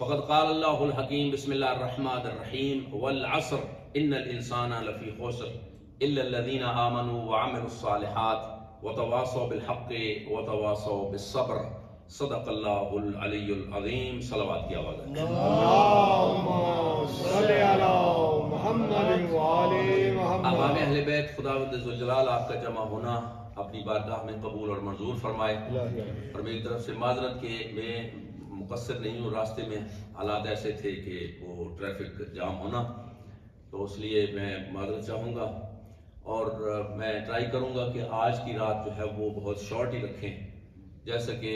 फ़कत कालहकीम बसमीम वसर इनसान लफ़ी खसर आमन वामिलसालहत वतवासो बिलहक़ वतवासो बिसब्र सदक़ल्लाज़ीम सलावत की आवाज़ अहल बैत खुदा आपका जमा होना अपनी बारगाह में कबूल और मंजूर फरमाए। और मेरी तरफ़ से माजरत के मैं मुकसर नहीं हूँ रास्ते में हालात ऐसे थे कि वो ट्रैफ़िक जाम होना तो इसलिए मैं माजरत चाहूँगा और मैं ट्राई करूँगा कि आज की रात जो है वो बहुत शॉर्ट ही रखें। जैसा कि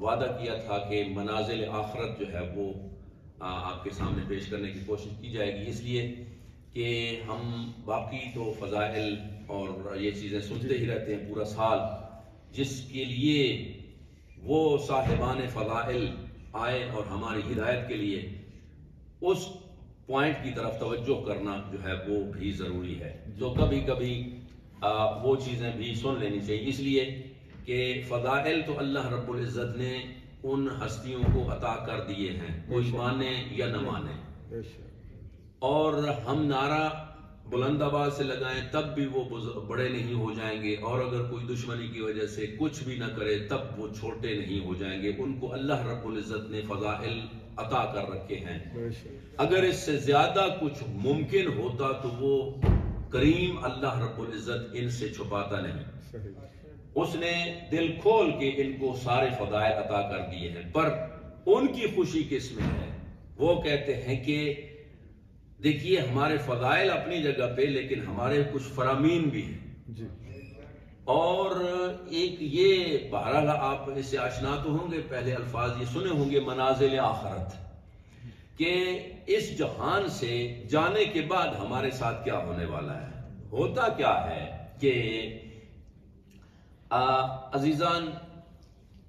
वादा किया था कि मनाजिल आखरत जो है वो आ, आपके सामने पेश करने की कोशिश की जाएगी। इसलिए कि हम बाकी तो फ़जाइल और ये चीज़ें सुनते ही रहते हैं पूरा साल जिसके लिए वो साहिबान फ़जाइल आए और हमारी हिदायत के लिए उस पॉइंट की तरफ़ तवज्जो करना जो है वो भी ज़रूरी है। तो कभी कभी आ, वो चीज़ें भी सुन लेनी चाहिए। इसलिए कि फ़दाइल तो अल्लाह रब्बुल इज़्ज़त ने उन हस्तियों को अता कर दिए हैं कोई माने या न माने। और हम नारा बुलंद आवाज़ से लगाएँ तब भी वो बड़े नहीं हो जाएँगे। और अगर कोई दुश्मनी की वजह से कुछ भी ना करे तब वो छोटे नहीं हो जाएँगे। उनको अल्लाह रब्बुल इज़्ज़त ने फ़जाइल अता कर रखे हैं। अगर इससे ज़्यादा कुछ मुमकिन होता तो वो करीम अल्लाह रब्बुल इज़्ज़त इनसे छुपाता नहीं। उसने दिल खोल के इनको सारे फदायल अता कर दिए हैं। पर उनकी खुशी किसमें है? वो कहते हैं कि देखिए हमारे फजाइल अपनी जगह पे लेकिन हमारे कुछ फरामीन भी हैं। और एक ये बहरहाल आप इससे आशना तो होंगे पहले अल्फाज ये सुने होंगे मनाजिल आखरत कि इस जहान से जाने के बाद हमारे साथ क्या होने वाला है? होता क्या है कि अजीजान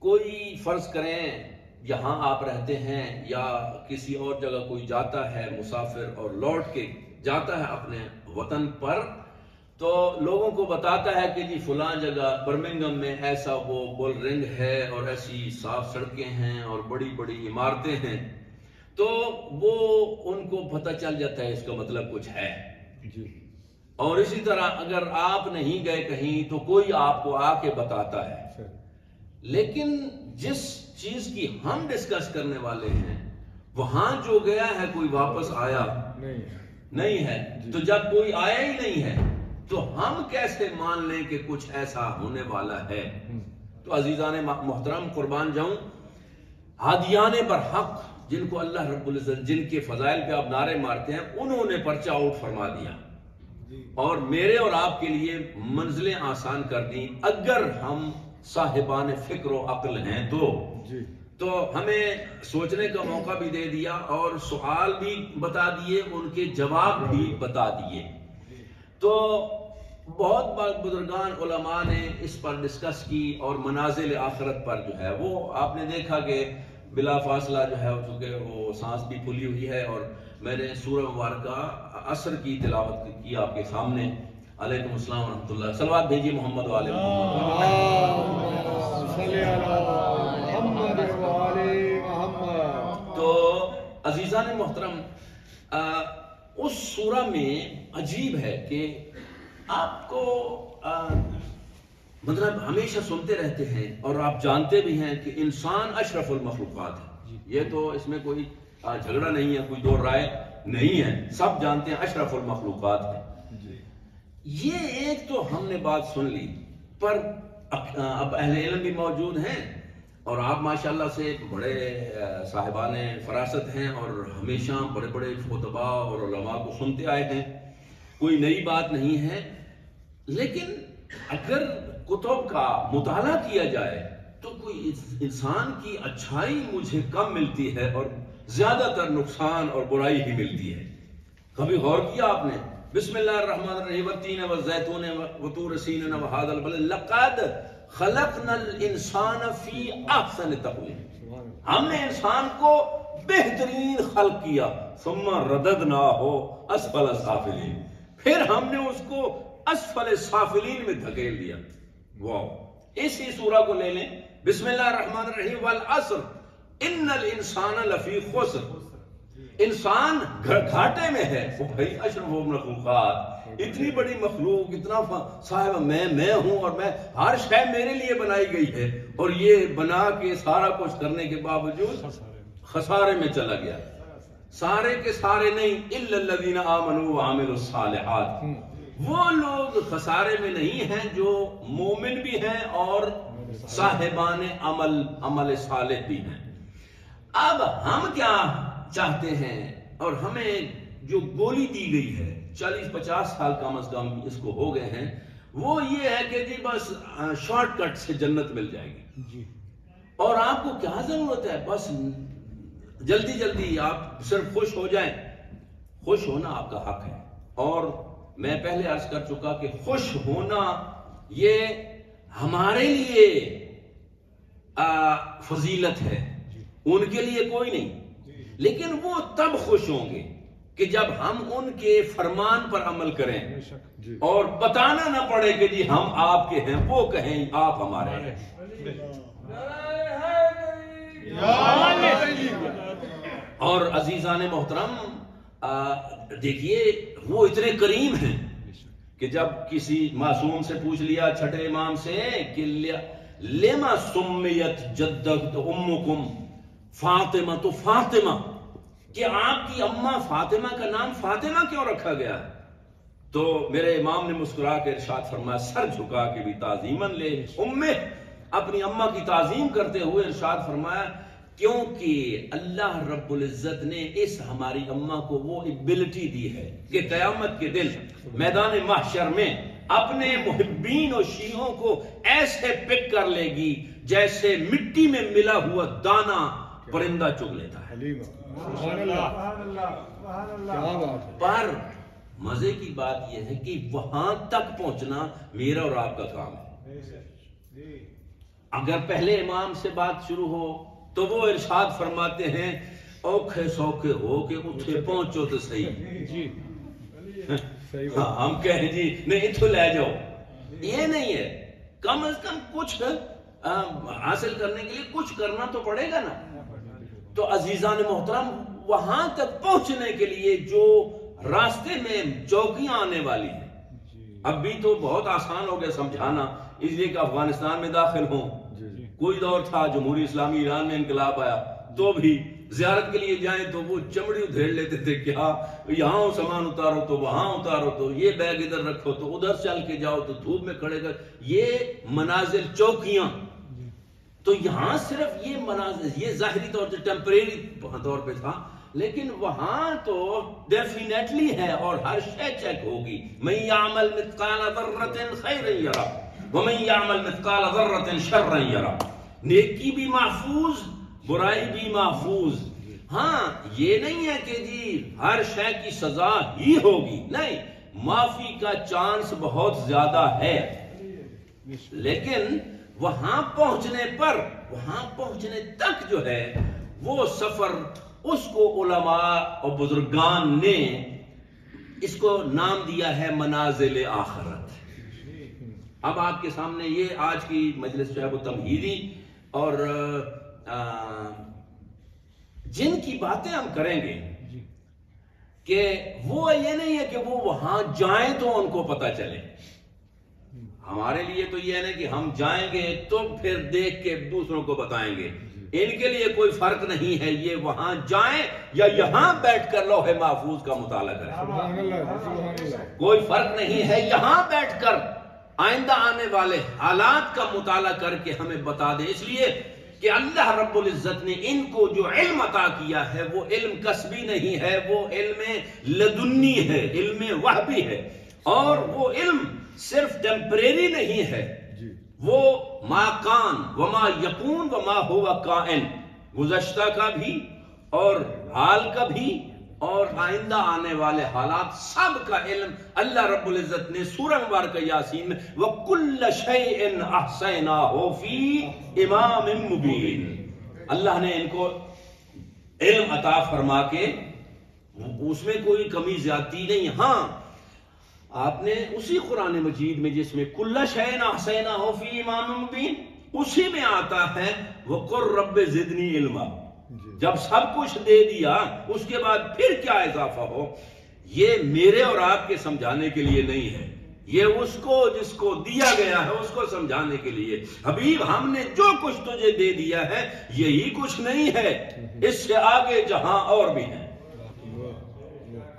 कोई फ़र्ज़ करें यहाँ आप रहते हैं या किसी और जगह कोई जाता है मुसाफिर और लौट के जाता है अपने वतन पर तो लोगों को बताता है कि जी फलां जगह बर्मिंगम में ऐसा वो बुल रिंग है और ऐसी साफ़ सड़कें हैं और बड़ी बड़ी इमारतें हैं। तो वो उनको पता चल जाता है इसका मतलब कुछ है। और इसी तरह अगर आप नहीं गए कहीं तो कोई आपको आके बताता है। लेकिन जिस चीज़ की हम डिस्कस करने वाले हैं वहाँ जो गया है कोई वापस आया? नहीं है। तो जब कोई आया ही नहीं है तो हम कैसे मान लें कि कुछ ऐसा होने वाला है? तो अजीजान मोहतरम कुर्बान जाऊँ। हादियान पर हक जिनको अल्लाह रब्बुल इज़्ज़त जिनके फजाइल पे आप नारे मारते हैं उन्होंने पर्चा आउट फरमा दिया। और मेरे और आपके लिए मंजिलें आसान कर दी। अगर हम साहिबान फ़िक्र अकल हैं तो। तो हमें सोचने का मौका भी दे दिया और सवाल भी बता दिए उनके जवाब भी बता दिए। तो बहुत बार बुजुर्गान उलमा ने इस पर डिस्कस की और मनाजिल आखरत पर जो है वो आपने देखा कि बिला फासला जो है चूँकि वो सांस भी फुली हुई है और मैंने सूरह मुबारक असर की तिलावत की आपके सामने अलैकुम अस्सलाम रहमतुल्लाह सलवात भेजिए मोहम्मद वाले। तो अजीजा ने मोहतरम उस सूरा में अजीब है कि आपको आ, मतलब हमेशा सुनते रहते हैं और आप जानते भी हैं कि इंसान अशरफुल मखलूक़ात है। ये तो इसमें कोई झगड़ा नहीं है कोई दो राय नहीं है। सब जानते हैं अशरफुल मखलूक़ात है। ये एक तो हमने बात सुन ली, पर अब अहले इल्म भी मौजूद हैं, और आप माशाल्लाह से बड़े साहिबान फरासत हैं, और हमेशा बड़े बड़े खुतबा और को सुनते आए हैं। कोई नई बात नहीं है, लेकिन अगर कुतुब का मुताला किया जाए तो कोई इंसान की अच्छाई मुझे कम मिलती है, और ज़्यादातर नुकसान और बुराई ही मिलती है। कभी गौर किया आपने? बिस्मिल्लाहिर्रहमानिर्रहीम, व जैतून व तूर सीन व हादल बलद लक़द खलक़नल इंसान फ़ी अहसन तक़वीम सुभान हमने इंसान को बेहतरीन खल किया, सुम्मा रदद ना असफल साफिलीन। फिर हमने उसको असफल साफिलीन में धकेल दिया। वाह इसी सूरा को ले लें। बिस्मिल्लाहिर्रहमानिर्रहीम, वल असर, इन्नल इंसान लफी खुस्र। इंसान घाटे में है। वो भाई, अशरफ इतनी बड़ी मखलूक, इतना साहब, मैं मैं हूँ और मैं हर शय मेरे लिए बनाई गई है। और ये बना के सारा कुछ करने के बावजूद खसारे में चला गया। सारे के सारे नहीं, इल्लल्लज़ीना आमनू व आमिलुस वो लोग खसारे में नहीं हैं जो मोमिन भी हैं और साहिबान अमल अमल साले भी हैं। अब हम क्या चाहते हैं और हमें जो गोली दी गई है चालीस पचास साल कम अज कम इसको हो गए हैं वो ये है कि जी बस शॉर्टकट से जन्नत मिल जाएगी। जी। और आपको क्या ज़रूरत है? बस जल्दी जल्दी आप सिर्फ़ खुश हो जाएँ। खुश होना आपका हक है। और मैं पहले अर्ज़ कर चुका कि खुश होना ये हमारे लिए आ, फजीलत है। उनके लिए कोई नहीं। लेकिन वो तब खुश होंगे कि जब हम उनके फरमान पर अमल करें। और बताना ना पड़े कि जी हम आपके हैं वो कहें आप हमारे हैं। और अजीजा ने मोहतरम देखिए वो इतने करीम हैं कि जब किसी मासूम से पूछ लिया छठे इमाम से कि लेमा सुम्मियत जद्दत उम्मुकुम फातिमा तो फातिमा, कि आपकी अम्मा फातिमा का नाम फातिमा क्यों रखा गया? है तो मेरे इमाम ने मुस्कुरा के इरशाद फरमाया, सर झुका के भी ताजीमन ले उम्मे। अपनी अम्मा की ताजीम करते हुए इरशाद फरमाया, क्योंकि अल्लाह रब्बुल इज़्ज़त ने इस हमारी अम्मा को वो एबिलिटी दी है कि कयामत के दिन मैदान महशर में अपने मुहिब्बीन और शीहों को ऐसे पिक कर लेगी जैसे मिट्टी में मिला हुआ दाना परिंदा चुग लेता है। पर मज़े की बात यह है कि वहाँ तक पहुँचना मेरा और आपका काम है। अगर पहले इमाम से बात शुरू हो तो वो इरशाद फरमाते हैं औखे सौखे हो के उठे पहुंचो तो सही। जी। हाँ, हम कहें जी नहीं इथो ले जाओ। ये नहीं है। कम अज कम कुछ हासिल करने के लिए कुछ करना तो पड़ेगा ना। तो अजीजा ने मोहतरम वहाँ तक पहुँचने के लिए जो रास्ते में चौकियाँ आने वाली हैं। अब भी तो बहुत आसान हो गया समझाना इसलिए कि अफ़गानिस्तान में दाखिल हों। कोई दौर था जमहूरी इस्लामी ईरान में इनकलाब आया तो भी जियारत के लिए जाएँ तो वो चमड़ी उधेड़ लेते थे कि हाँ यहाँ सामान उतारो तो वहाँ उतारो तो ये बैग इधर रखो तो उधर चल के जाओ तो धूप में खड़े कर ये मनाजिल चौकियाँ तो यहाँ सिर्फ़ ये मनाजिल ये जाहिरी तौर से टेम्परेरी तौर पे था, लेकिन वहाँ तो डेफिनेटली है और हर शय चेक होगी। मैं यामल मित्काल दर्रतिन खैरन यरा, व मैं यामल मित्काल दर्रतिन शर्रन यरा। नेकी भी महफूज, बुराई भी महफूज। हाँ ये नहीं है कि जी हर शय की सजा ही होगी। नहीं, माफ़ी का चांस बहुत ज़्यादा है। लेकिन वहाँ पहुँचने पर वहाँ पहुँचने तक जो है वो सफ़र उसको उलमा और बुजुर्गान ने इसको नाम दिया है मनाजिल आखरत। अब आपके सामने ये आज की मजलिस जो है वो तमहीदी और आ, जिनकी बातें हम करेंगे कि वो ये नहीं है कि वो वहाँ जाएँ तो उनको पता चले। हमारे लिए तो ये है ना कि हम जाएँगे तो फिर देख के दूसरों को बताएँगे। इनके लिए कोई फ़र्क नहीं है, ये वहाँ जाए या यहाँ बैठ कर लोहे महफूज का मुताला करें। कोई फ़र्क नहीं है, यहाँ बैठकर आइंदा आने वाले हालात का मुताला करके हमें बता दे। इसलिए कि अल्लाह रब्बुल इज़्ज़त ने इनको जो इल्म अता किया है, वो इल्म कस्बी नहीं है, वो इल्म लदुन्नी है, इल्म वह भी है। और वो इल्म सिर्फ़ टेम्परेरी नहीं है। वो माकान वमा यकून वमा हुआ काइन गुजश्ता का भी और हाल का भी और आइंदा आने वाले हालात सब का इल्म अल्लाह रब्बुल इज़्ज़त ने सूरह मुबारक यासीन में व कुल्ल शैइन अहसैना हो फ़ी इमाम मुबीन। अल्लाह ने इनको इल्म अता फरमा के उसमें कोई कमी ज़्यादा नहीं। हाँ आपने उसी कुरान मजीद में जिसमें कुल्ला शैन हसैना हो फ़ी इमाम मुबीन उसी में आता है वो कुर रब जिदनी इल्मा। जब सब कुछ दे दिया उसके बाद फिर क्या इजाफा हो? ये मेरे और आपके समझाने के लिए नहीं है। ये उसको जिसको दिया गया है उसको समझाने के लिए। हबीब हमने जो कुछ तुझे दे दिया है यही कुछ नहीं है। इससे आगे जहाँ और भी है।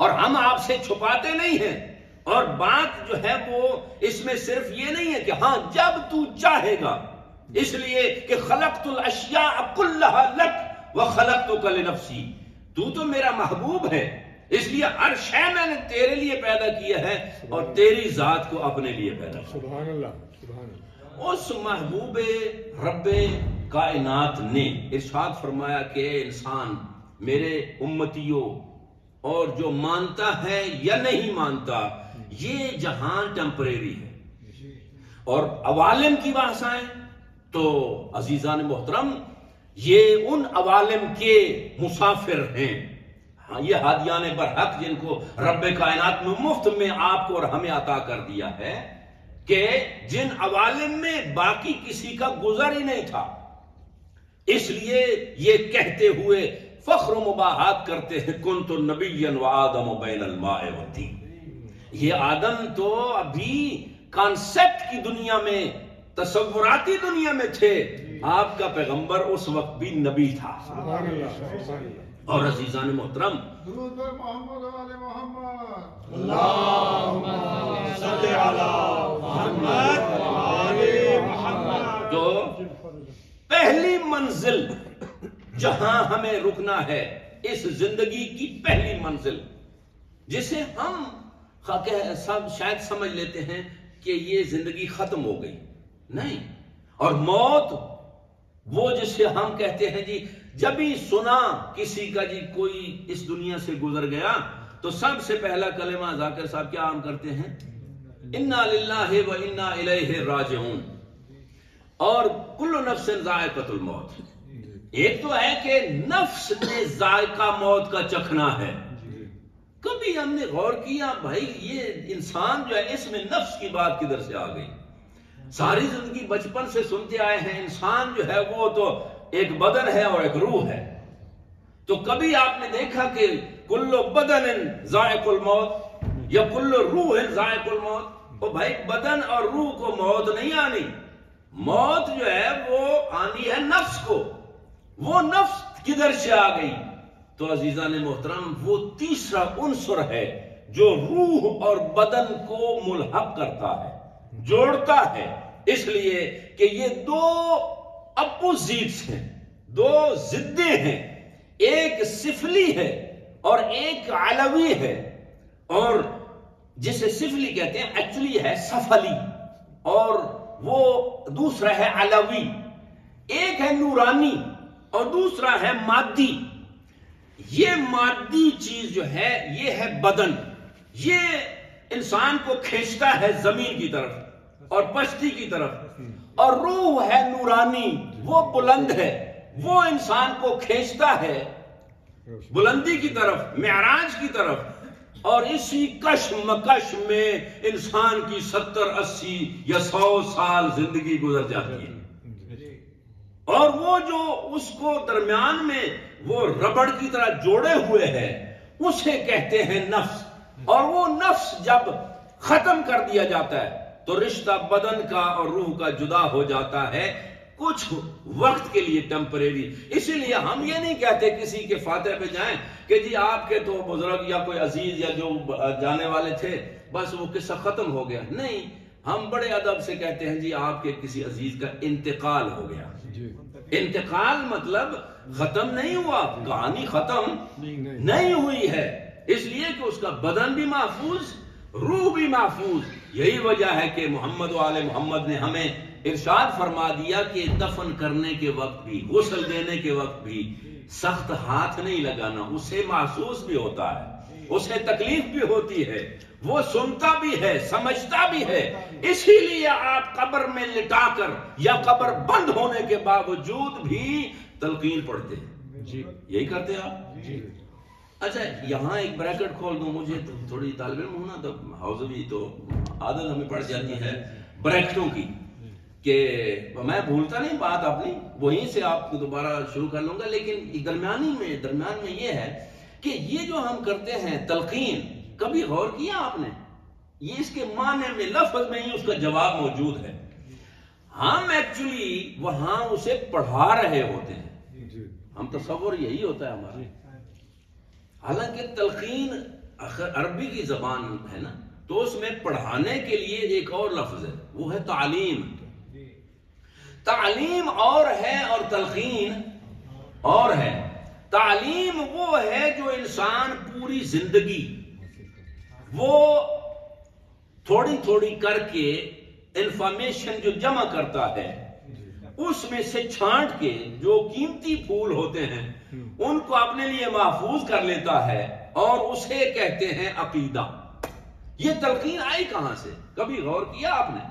और हम आपसे छुपाते नहीं हैं। और बात जो है वो इसमें सिर्फ़ ये नहीं है कि हाँ जब तू चाहेगा इसलिए कि खलकतुल अशिया कुल्लहा लक व खलक तो कल नफसी तू तो मेरा महबूब है इसलिए हर शय मैंने तेरे लिए पैदा किया है और तेरी जात को अपने लिए पैदा किया। उस महबूब रब कायनात ने इरशाद फरमाया कि इंसान मेरे उम्मतियों और जो मानता है या नहीं मानता ये जहान टेम्परेरी है। और अवालिम की भाषाएँ तो अजीजा ने मोहतरम, ये उन अवालिम के मुसाफिर हैं। हाँ ये हादियान बरहक जिनको रब कायनात में मुफ़्त में आपको और हमें अता कर दिया है कि जिन अवालिम में बाकी किसी का गुजर ही नहीं था, इसलिए ये कहते हुए फख्र मुबाहत करते हैं कुन तो नबी आदम बैन ये आदम तो अभी कॉन्सेप्ट की दुनिया में तस्वुराती दुनिया में थे। आपका पैगंबर उस वक्त भी नबी था। और अजीजान मोहतरम। तो पहली मंजिल जहाँ हमें रुकना है इस ज़िंदगी की पहली मंजिल जिसे हम सब शायद समझ लेते हैं कि ये ज़िंदगी खत्म हो गई। नहीं। और मौत, वो जिसे हम कहते हैं जी, जब भी सुना किसी का जी कोई इस दुनिया से गुजर गया तो सबसे पहला कलेमा जाकर साहब क्या आम करते हैं? इन्ना व इन्ना राजिऊन। और कुल्लु नफ्सिन जायकतुल मौत। एक तो है कि नफ्स ने जायका मौत का चखना है। कभी हमने गौर किया, भाई, ये इंसान जो है, इसमें नफ्स की बात किधर से आ गई? सारी ज़िंदगी बचपन से सुनते आए हैं, इंसान जो है, वो तो एक बदन है और एक रूह है। तो कभी आपने देखा कि कुल्लो बदन जायकुल मौत, या कुल्लो रूह जायकुल मौत? तो भाई, बदन और रूह को मौत नहीं आनी। मौत जो है, वो आनी है नफ्स को। वो नफ्स किधर से आ गई? तो अजीजा ने मोहतरम, वो तीसरा उनसर है जो रूह और बदन को मुलहक करता है, जोड़ता है। इसलिए कि ये दो अपोजिट्स हैं, दो जिद्दे हैं। एक सिफली है और एक अलवी है। और जिसे सिफली कहते हैं एक्चुअली है सफली, और वो दूसरा है अलवी। एक है नूरानी और दूसरा है मादी। ये मादी चीज़ जो है ये है बदन। ये इंसान को खींचता है ज़मीन की तरफ़ और पश्ती की तरफ़। और रूह है नूरानी वो बुलंद है। वो इंसान को खींचता है बुलंदी की तरफ़ महराज की तरफ़। और इसी कश मकश में इंसान की सत्तर अस्सी या सौ साल ज़िंदगी गुजर जाती है। और वो जो उसको दरमियान में वो रबड़ की तरह जोड़े हुए है उसे कहते हैं नफ्स। और वो नफ्स जब खत्म कर दिया जाता है तो रिश्ता बदन का और रूह का जुदा हो जाता है कुछ वक्त के लिए टेम्परेरी इसीलिए हम ये नहीं कहते किसी के फाते पे जाएँ कि जी आपके तो बुज़ुर्ग या कोई अज़ीज़ या जो जाने वाले थे बस वो किस्सा खत्म हो गया। नहीं हम बड़े अदब से कहते हैं जी आपके किसी अज़ीज़ का इंतकाल हो गया। इंतकाल मतलब खत्म नहीं हुआ कहानी खत्म नहीं नहीं। नहीं हुई है। इसलिए कि उसका बदन भी महफूज रूह भी महफूज। यही वजह है कि मोहम्मद वाले मोहम्मद ने हमें इरशाद फरमा दिया कि दफन करने के वक्त भी गुसल देने के वक्त भी सख्त हाथ नहीं लगाना उसे महसूस भी होता है उसे तकलीफ़ भी होती है। वो सुनता भी है समझता भी है। इसीलिए आप कब्र में लिटाकर या कब्र बंद होने के बावजूद भी तलकीन पढ़ते? हैं जी। यही करते हैं आप? जी। अच्छा यहाँ एक ब्रैकेट खोल दूँ मुझे तो थोड़ी तालब इल्म हूँ ना तो हाउस भी तो आदत हमें पड़ जाती है ब्रैकेटों की कि मैं भूलता नहीं बात अपनी वहीं से आपको दोबारा शुरू कर लूँगा लेकिन दरमियानी में दरमियान में ये है कि ये जो हम करते हैं तलकीन कभी गौर किया आपने? ये इसके माने में लफ्ज में ही उसका जवाब मौजूद है। हम एक्चुअली वहाँ उसे पढ़ा रहे होते हैं। हम तस्वर यही होता है हमारा। हालाँकि तलकीन अखर अरबी की जबान है ना तो उसमें पढ़ाने के लिए एक और लफ्ज है वो है तालीम। तालीम और है और तलकीन और है। तालीम वो है जो इंसान पूरी ज़िंदगी वो थोड़ी थोड़ी करके इंफॉर्मेशन जो जमा करता है उसमें से छांट के जो कीमती फूल होते हैं उनको अपने लिए महफूज कर लेता है और उसे कहते हैं अकीदा। ये तलकीन आई कहाँ से? कभी गौर किया आपने?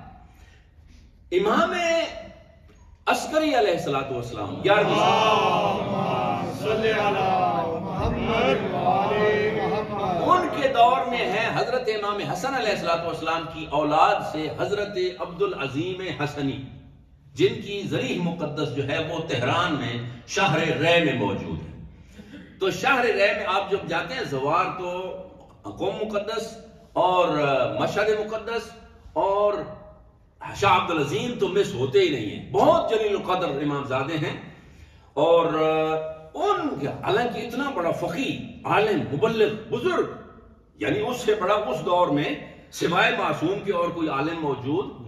इमाम अस्करी मोहम्मद उनके दौर में है हज़रत इमाम हसन अलैहिस्सलाम की औलाद से हज़रत अब्दुल अजीम हसनी। जिनकी जरीह मुकदस जो है वो तेहरान में, शहर रे में मौजूद है। तो शहर रे में आप जब जाते हैं, जवार तो कौम मुकदस और मशर मुकदस और शाह अब्दुल अजीम तो मिस होते ही नहीं है। बहुत जलील कदर इमामजादे हैं और उन हालाँकि इतना बड़ा फकी आलिम, मुबल्लिग, बुज़ुर्ग, यानी उससे बड़ा उस दौर में सिवाय मासूम के और कोई आलिम मौजूद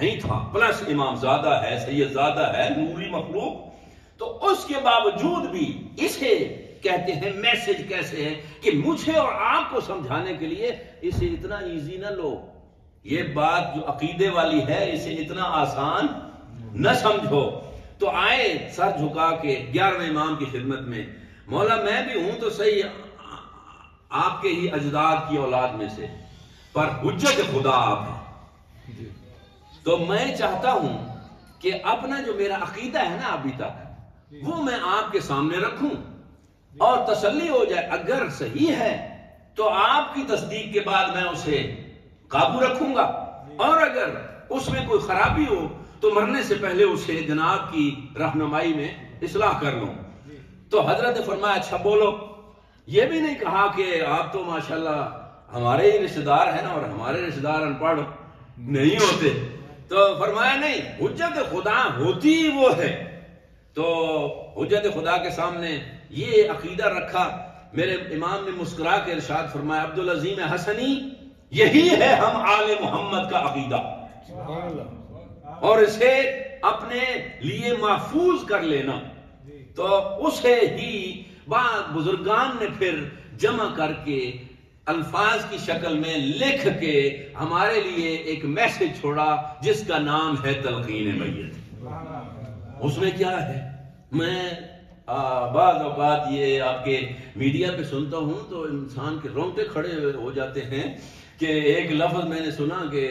नहीं था। प्लस इमामजादा है सैयदजादा है, नूरी मखलूक। तो उसके बावजूद भी इसे कहते हैं, मैसेज कैसे है कि मुझे और आपको समझाने के लिए इसे इतना इजी ना लो। ये बात जो अकीदे वाली है, इसे इतना आसान न समझो। तो आए सर झुका के ग्यारहवें इमाम की खिदमत में। मौला, मैं भी हूँ तो सही, आपके ही अजदाद की औलाद में से। पर हुज्जत खुदा आप है। तो मैं चाहता हूँ कि अपना जो मेरा अकीदा है ना अभी तक वो मैं आपके सामने रखूँ। और तसल्ली हो जाए अगर सही है तो आपकी तस्दीक के बाद मैं उसे काबू रखूँगा। और अगर उसमें कोई खराबी हो तो मरने से पहले उसे जनाब की रहनुमाई में इसलाह कर लूँ। तो हज़रत फरमाया अच्छा बोलो। ये भी नहीं कहा कि आप तो माशाल्लाह हमारे ही रिश्तेदार हैं ना और हमारे रिश्तेदार अनपढ़ नहीं होते। तो फरमाया नहीं हुज्जत खुदा होती वो है। तो हुज्जत खुदा के सामने ये अकीदा रखा मेरे इमाम ने मुस्कुरा के इरशाद फरमाया अब्दुल अजीम हसनी यही है हम आले मोहम्मद का अकीदा। और इसे अपने लिए महफूज कर लेना। तो उसे ही बाद बुजुर्गान ने फिर जमा करके अल्फाज की शक्ल में लिख के हमारे लिए एक मैसेज छोड़ा, जिसका नाम है तलकीन मैयत। उसमें क्या है? मैं बाद ये आपके मीडिया पे सुनता हूँ तो इंसान के रोंगटे खड़े हो जाते हैं कि एक लफ्ज मैंने सुना कि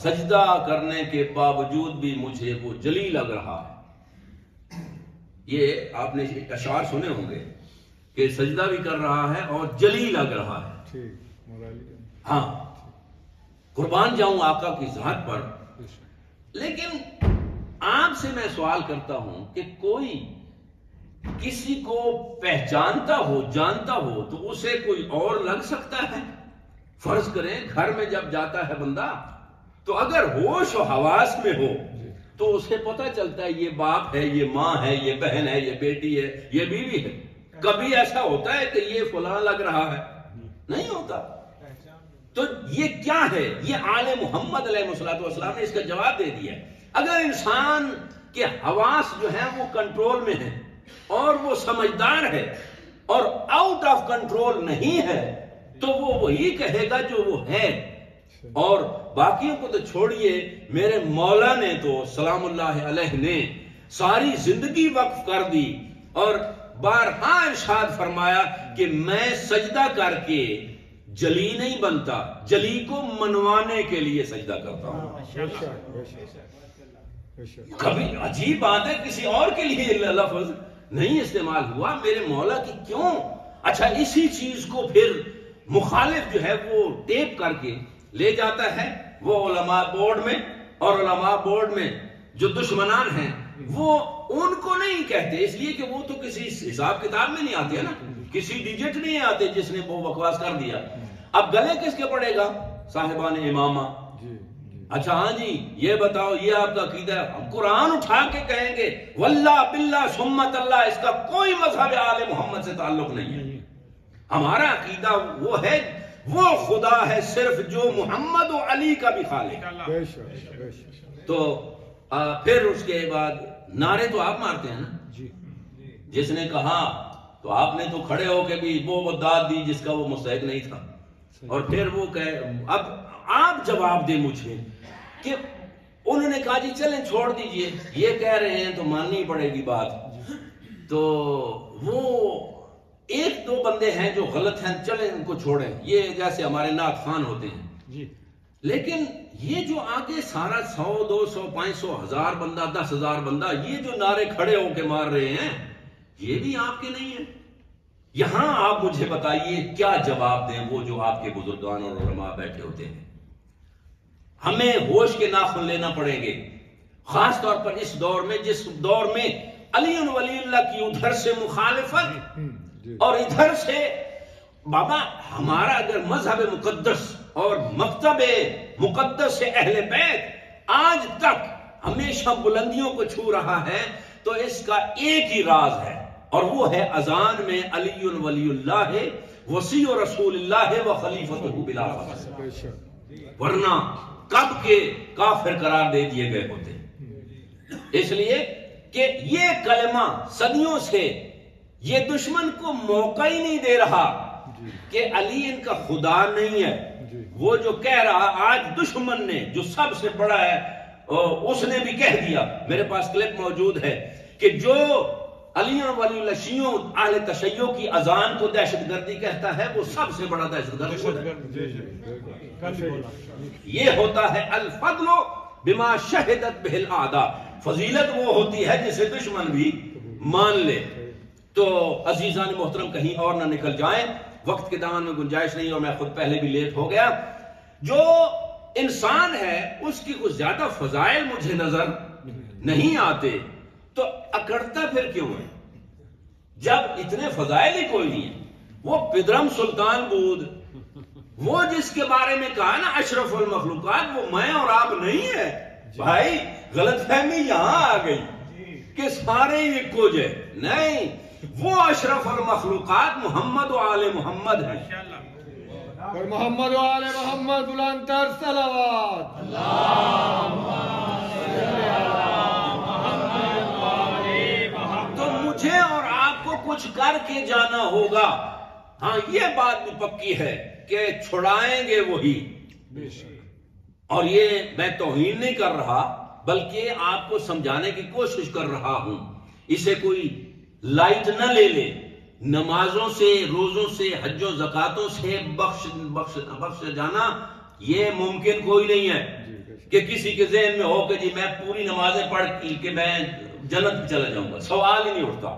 सजदा करने के बावजूद भी मुझे वो जली लग रहा है। ये आपने अशार सुने होंगे। कि सजदा भी कर रहा है और जली लग रहा है। ठीक हाँ कुर्बान जाऊँ आका की जात पर? लेकिन आपसे मैं सवाल करता हूँ कि कोई किसी को पहचानता हो जानता हो तो उसे कोई और लग सकता है? फ़र्ज़ करें घर में जब जाता है बंदा तो अगर होश और हवास में हो तो उसे पता चलता है ये बाप है ये माँ है ये बहन है ये बेटी है ये बीवी है। कभी ऐसा होता है कि ये फुला लग रहा है? नहीं होता। तो ये क्या है? ये आले मोहम्मद ने इसका जवाब दे दिया अगर इंसान के हवास जो है वो कंट्रोल में है और वो समझदार है और आउट ऑफ़ कंट्रोल नहीं है तो वो वही कहेगा जो वो है। और बाकियों को तो छोड़िए, मेरे मौला ने तो अलैह ने सारी ज़िंदगी वक्फ कर दी और बारहा इरशाद फरमाया कि मैं सजदा करके जली नहीं बनता, जली को मनवाने के लिए सजदा करता हूँ। कभी अजीब बात है, किसी और के लिए लफ्ज नहीं इस्तेमाल हुआ। मेरे मौला की क्यों? अच्छा इसी चीज़ को फिर मुखालिफ जो है वो टेप करके ले जाता है। वो बोर्ड में, और बोर्ड में जो दुश्मनान हैं वो उनको नहीं कहते इसलिए कि वो तो किसी हिसाब किताब में नहीं आते है ना? किसी डिजिट नहीं आते जिसने वो बकवास कर दिया। अब गले किसके पड़ेगा? साहिबान इमामा। अच्छा हाँ जी ये बताओ ये आपका अकीदा है। हम कुरान उठा के कहेंगे वल्ला बिल्ला सुम्मत अल्लाह इसका कोई मज़हब आले मोहम्मद से ताल्लुक नहीं है। हमारा अकीदा वो है वो खुदा है सिर्फ़ जो मोहम्मद और अली का भी खाले तो आ, फिर उसके बाद नारे तो आप मारते हैं ना? जी। जिसने कहा तो आपने तो खड़े होके भी वो वो दाद दी जिसका वो मुस्तक नहीं था। और फिर वो कहे अब आप जवाब दे मुझे कि उन्होंने कहा जी चलें छोड़ दीजिए। ये कह रहे हैं तो माननी पड़ेगी बात। तो वो एक दो बंदे हैं जो गलत हैं चलें उनको छोड़ें। ये जैसे हमारे नाथ खान होते हैं। जी। लेकिन ये जो आगे सारा सौ दो सौ पाँच सौ हज़ार बंदा दस हज़ार बंदा ये जो नारे खड़े होके मार रहे हैं ये भी आपके नहीं है। यहाँ आप मुझे बताइए क्या जवाब दें वो जो आपके बुजुर्गान और बैठे होते हैं? हमें होश के नाखुन लेना पड़ेंगे। खास तौर पर इस दौर में जिस दौर में अली वली की उधर से मुखालिफत हम्म, और इधर से बाबा हमारा अगर मज़हब मुकद्दस और मकतब मुकदस से अहले बैत आज तक हमेशा बुलंदियों को छू रहा है तो इसका एक ही राज है और वो है अजान में अली वली वसी रसूल व खलीफत वरना कब के काफिर करार दे दिए गए होते? इसलिए कि ये कलमा सदियों से ये दुश्मन को मौका ही नहीं दे रहा कि अली इनका खुदा नहीं है वो जो कह रहा आज दुश्मन ने जो सबसे बड़ा है उसने भी कह दिया। मेरे पास क्लिप मौजूद है कि जो अलियों वाली शियों आले तशैयों की अजान को दहशत गर्दी कहता है वो सबसे बड़ा दहशत गर्द ये होता है अल फजलो बिमा शहदत बहल आदा। फजीलत वो होती है जिसे दुश्मन भी मान ले। तो अजीजा ने मोहतरम कहीं और ना निकल जाए। वक्त के दामन में गुंजाइश नहीं और मैं खुद पहले भी लेट हो गया। जो इंसान है उसकी कुछ ज़्यादा फजाइल मुझे नज़र नहीं आते। तो अकड़ता फिर क्यों है? जब इतने फजाइल ही कोई नहीं है। वो पिदरम सुल्तान बूद। वो जिसके बारे में कहा ना अशरफ मखलूकत वो मैं और आप नहीं है। भाई गलत फहमी यहाँ आ गई। कि सारे ये कुछ है। नहीं वो अशरफ मखलूकत मोहम्मद आले मोहम्मद है। और मोहम्मद आले मोहम्मद बुलंदर सलावत। तो मुझे और आपको कुछ करके जाना होगा। हाँ ये बात भी पक्की है कि छुड़ाएँगे वही। और ये मैं तोहीन नहीं कर रहा बल्कि आपको समझाने की कोशिश कर रहा हूँ। इसे कोई लाइट न ले ले नमाजों से रोजों से हजों जक़ातों से बख्श बख्श बख्श जाना ये मुमकिन कोई नहीं है कि किसी के जहन में हो कि जी मैं पूरी नमाजें पढ़ के मैं जन्नत चला जाऊँगा। सवाल ही नहीं उठता।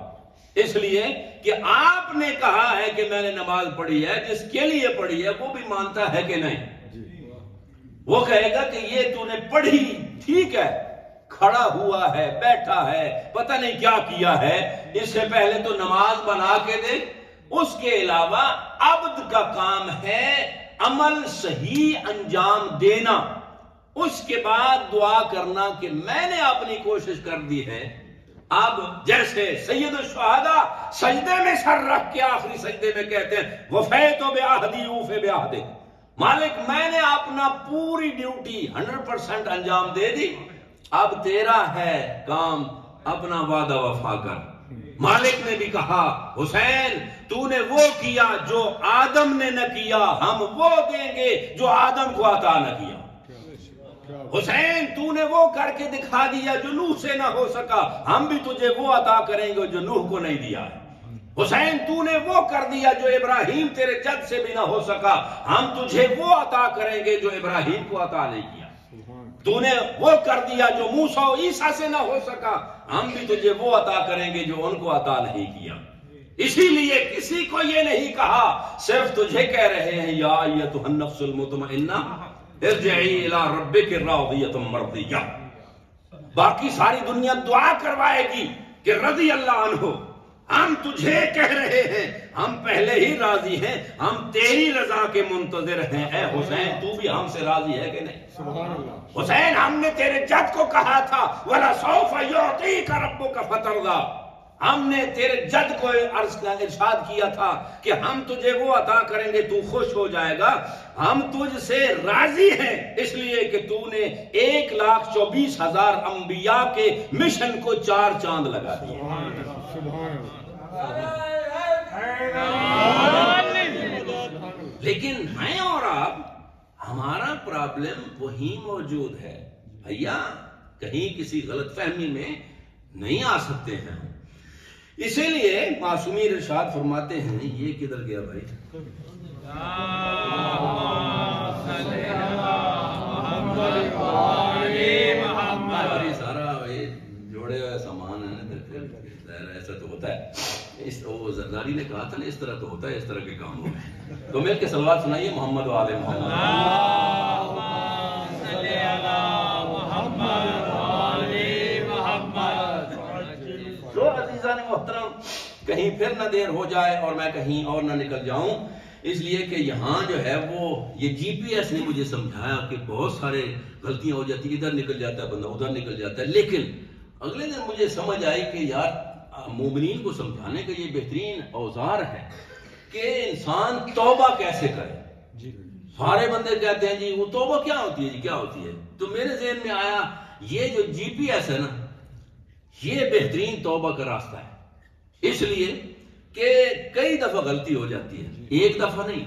इसलिए कि आपने कहा है कि मैंने नमाज़ पढ़ी है जिसके लिए पढ़ी है वो भी मानता है कि नहीं? वो कहेगा कि ये तूने पढ़ी ठीक है खड़ा हुआ है, बैठा है, पता नहीं क्या किया है। इससे पहले तो नमाज़ बना के दे उसके अलावा अब्द का काम है अमल सही अंजाम देना। उसके बाद दुआ करना कि मैंने अपनी कोशिश कर दी है। अब जैसे सैयद शहादा सजदे में सर रख के आखिरी सजदे में कहते हैं वफे तो ब्याहदी ऊफे ब्याहदे मालिक, मैंने अपना पूरी ड्यूटी हंड्रेड परसेंट अंजाम दे दी। अब तेरा है काम अपना वादा वफा कर। मालिक ने भी कहा, हुसैन, तूने वो किया जो आदम ने न किया, हम वो देंगे जो आदम को अता न किया। हुसैन, तूने वो करके दिखा दिया जो नूह से ना हो सका, हम भी तुझे वो अता करेंगे जो नूह को नहीं दिया है। हुसैन, तूने वो कर दिया जो इब्राहिम तेरे जद से भी ना हो सका, हम तुझे वो अता करेंगे जो इब्राहिम को अता नहीं किया। तूने वो कर दिया जो मूसा ईसा से ना हो सका। हम भी तुझे वो अता करेंगे जो उनको अता नहीं किया। इसीलिए किसी को ये नहीं कहा, सिर्फ़ तुझे कह रहे हैं, या ये तो बाकी सारी दुनिया दुआ करवाएगी कि रज़ी अल्लाह अनहु हम तुझे कह रहे हैं हम पहले ही राज़ी हैं हम तेरी रजा के मुंतजर हैं। ए हुसैन तू भी हमसे राज़ी है कि नहीं? हुसैन हमने तेरे जद को कहा था वला सौफ योती का रब्बो का फतरदा। हमने तेरे जद को अर्ज़ का इरशाद किया था कि हम तुझे वो अदा करेंगे तू खुश हो जाएगा। हम तुझसे राज़ी हैं इसलिए कि तूने एक लाख चौबीस हज़ार अंबिया के मिशन को चार चाँद लगा दिए। लेकिन मैं और आप हमारा प्रॉब्लम वही मौजूद है। भैया कहीं किसी गलत फहमी में नहीं आ सकते हैं। हम। इसीलिए मासूमी इरशाद फरमाते हैं ये किधर गया भाई? सारा जोड़े हुए सामान है ना तो फिर ज़ाहिर है, ऐसा तो होता है इस वो जरदारी ने कहा था ना इस तरह तो होता है इस तरह के काम हो गए तो मिल के सलवार सुनाइए मोहम्मद वाले मोहम्मद। अजीजा ने मोहतरम कहीं फिर ना देर हो जाए और मैं कहीं और ना निकल जाऊँ इसलिए कि यहाँ जो है वो ये जीपीएस ने मुझे समझाया कि बहुत सारे गलतियाँ हो जाती इधर निकल जाता है बंदा उधर निकल जाता है। लेकिन अगले दिन मुझे समझ आई कि यार मोमिनीन को समझाने का ये बेहतरीन औज़ार है कि इंसान तौबा कैसे करे? सारे बंदे कहते हैं जी वो तौबा क्या होती है? जी क्या होती है? तो मेरे जहन में आया ये जो जीपीएस है ना ये बेहतरीन तौबा का रास्ता है। इसलिए कि कई दफ़ा गलती हो जाती है। एक दफ़ा नहीं।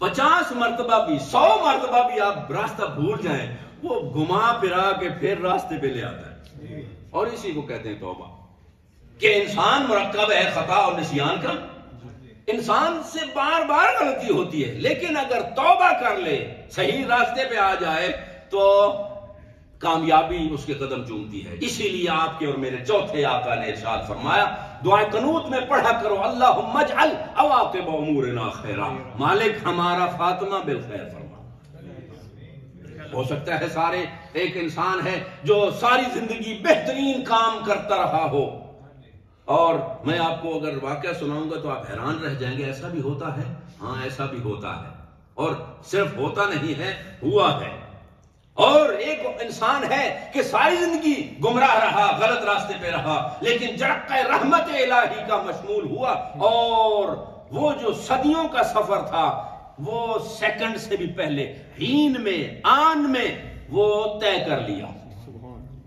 पचास मरतबा भी सौ मरतबा भी आप रास्ता भूल जाए वो घुमा फिरा के फिर रास्ते पे ले आता है। और इसी को कहते हैं तौबा। कि इंसान मुरक्कब है, खता और निशियान का। इंसान से बार बार गलती होती है, लेकिन अगर तौबा कर ले, सही रास्ते पे आ जाए तो कामयाबी उसके कदम चूमती है। इसीलिए आपके और मेरे चौथे आका ने इरशाद फरमाया दुआ कनूत में पढ़ा करो अल्लाह मजअल अवाके बमूर ना खैरा। मालिक हमारा फातिमा बिल खैर फरमा। हो सकता है सारे एक इंसान है जो सारी ज़िंदगी बेहतरीन काम करता रहा हो। और मैं आपको अगर वाक्य सुनाऊँगा तो आप हैरान रह जाएँगे, ऐसा भी होता है? हाँ ऐसा भी होता है। और सिर्फ़ होता नहीं है, हुआ है। और एक इंसान है कि सारी ज़िंदगी गुमराह रहा, गलत रास्ते पे रहा, लेकिन जड़क रहमत इलाही का मशमूल हुआ, और वो जो सदियों का सफ़र था, वो सेकंड से भी पहले, हीन में, आन में, वो तय कर लिया।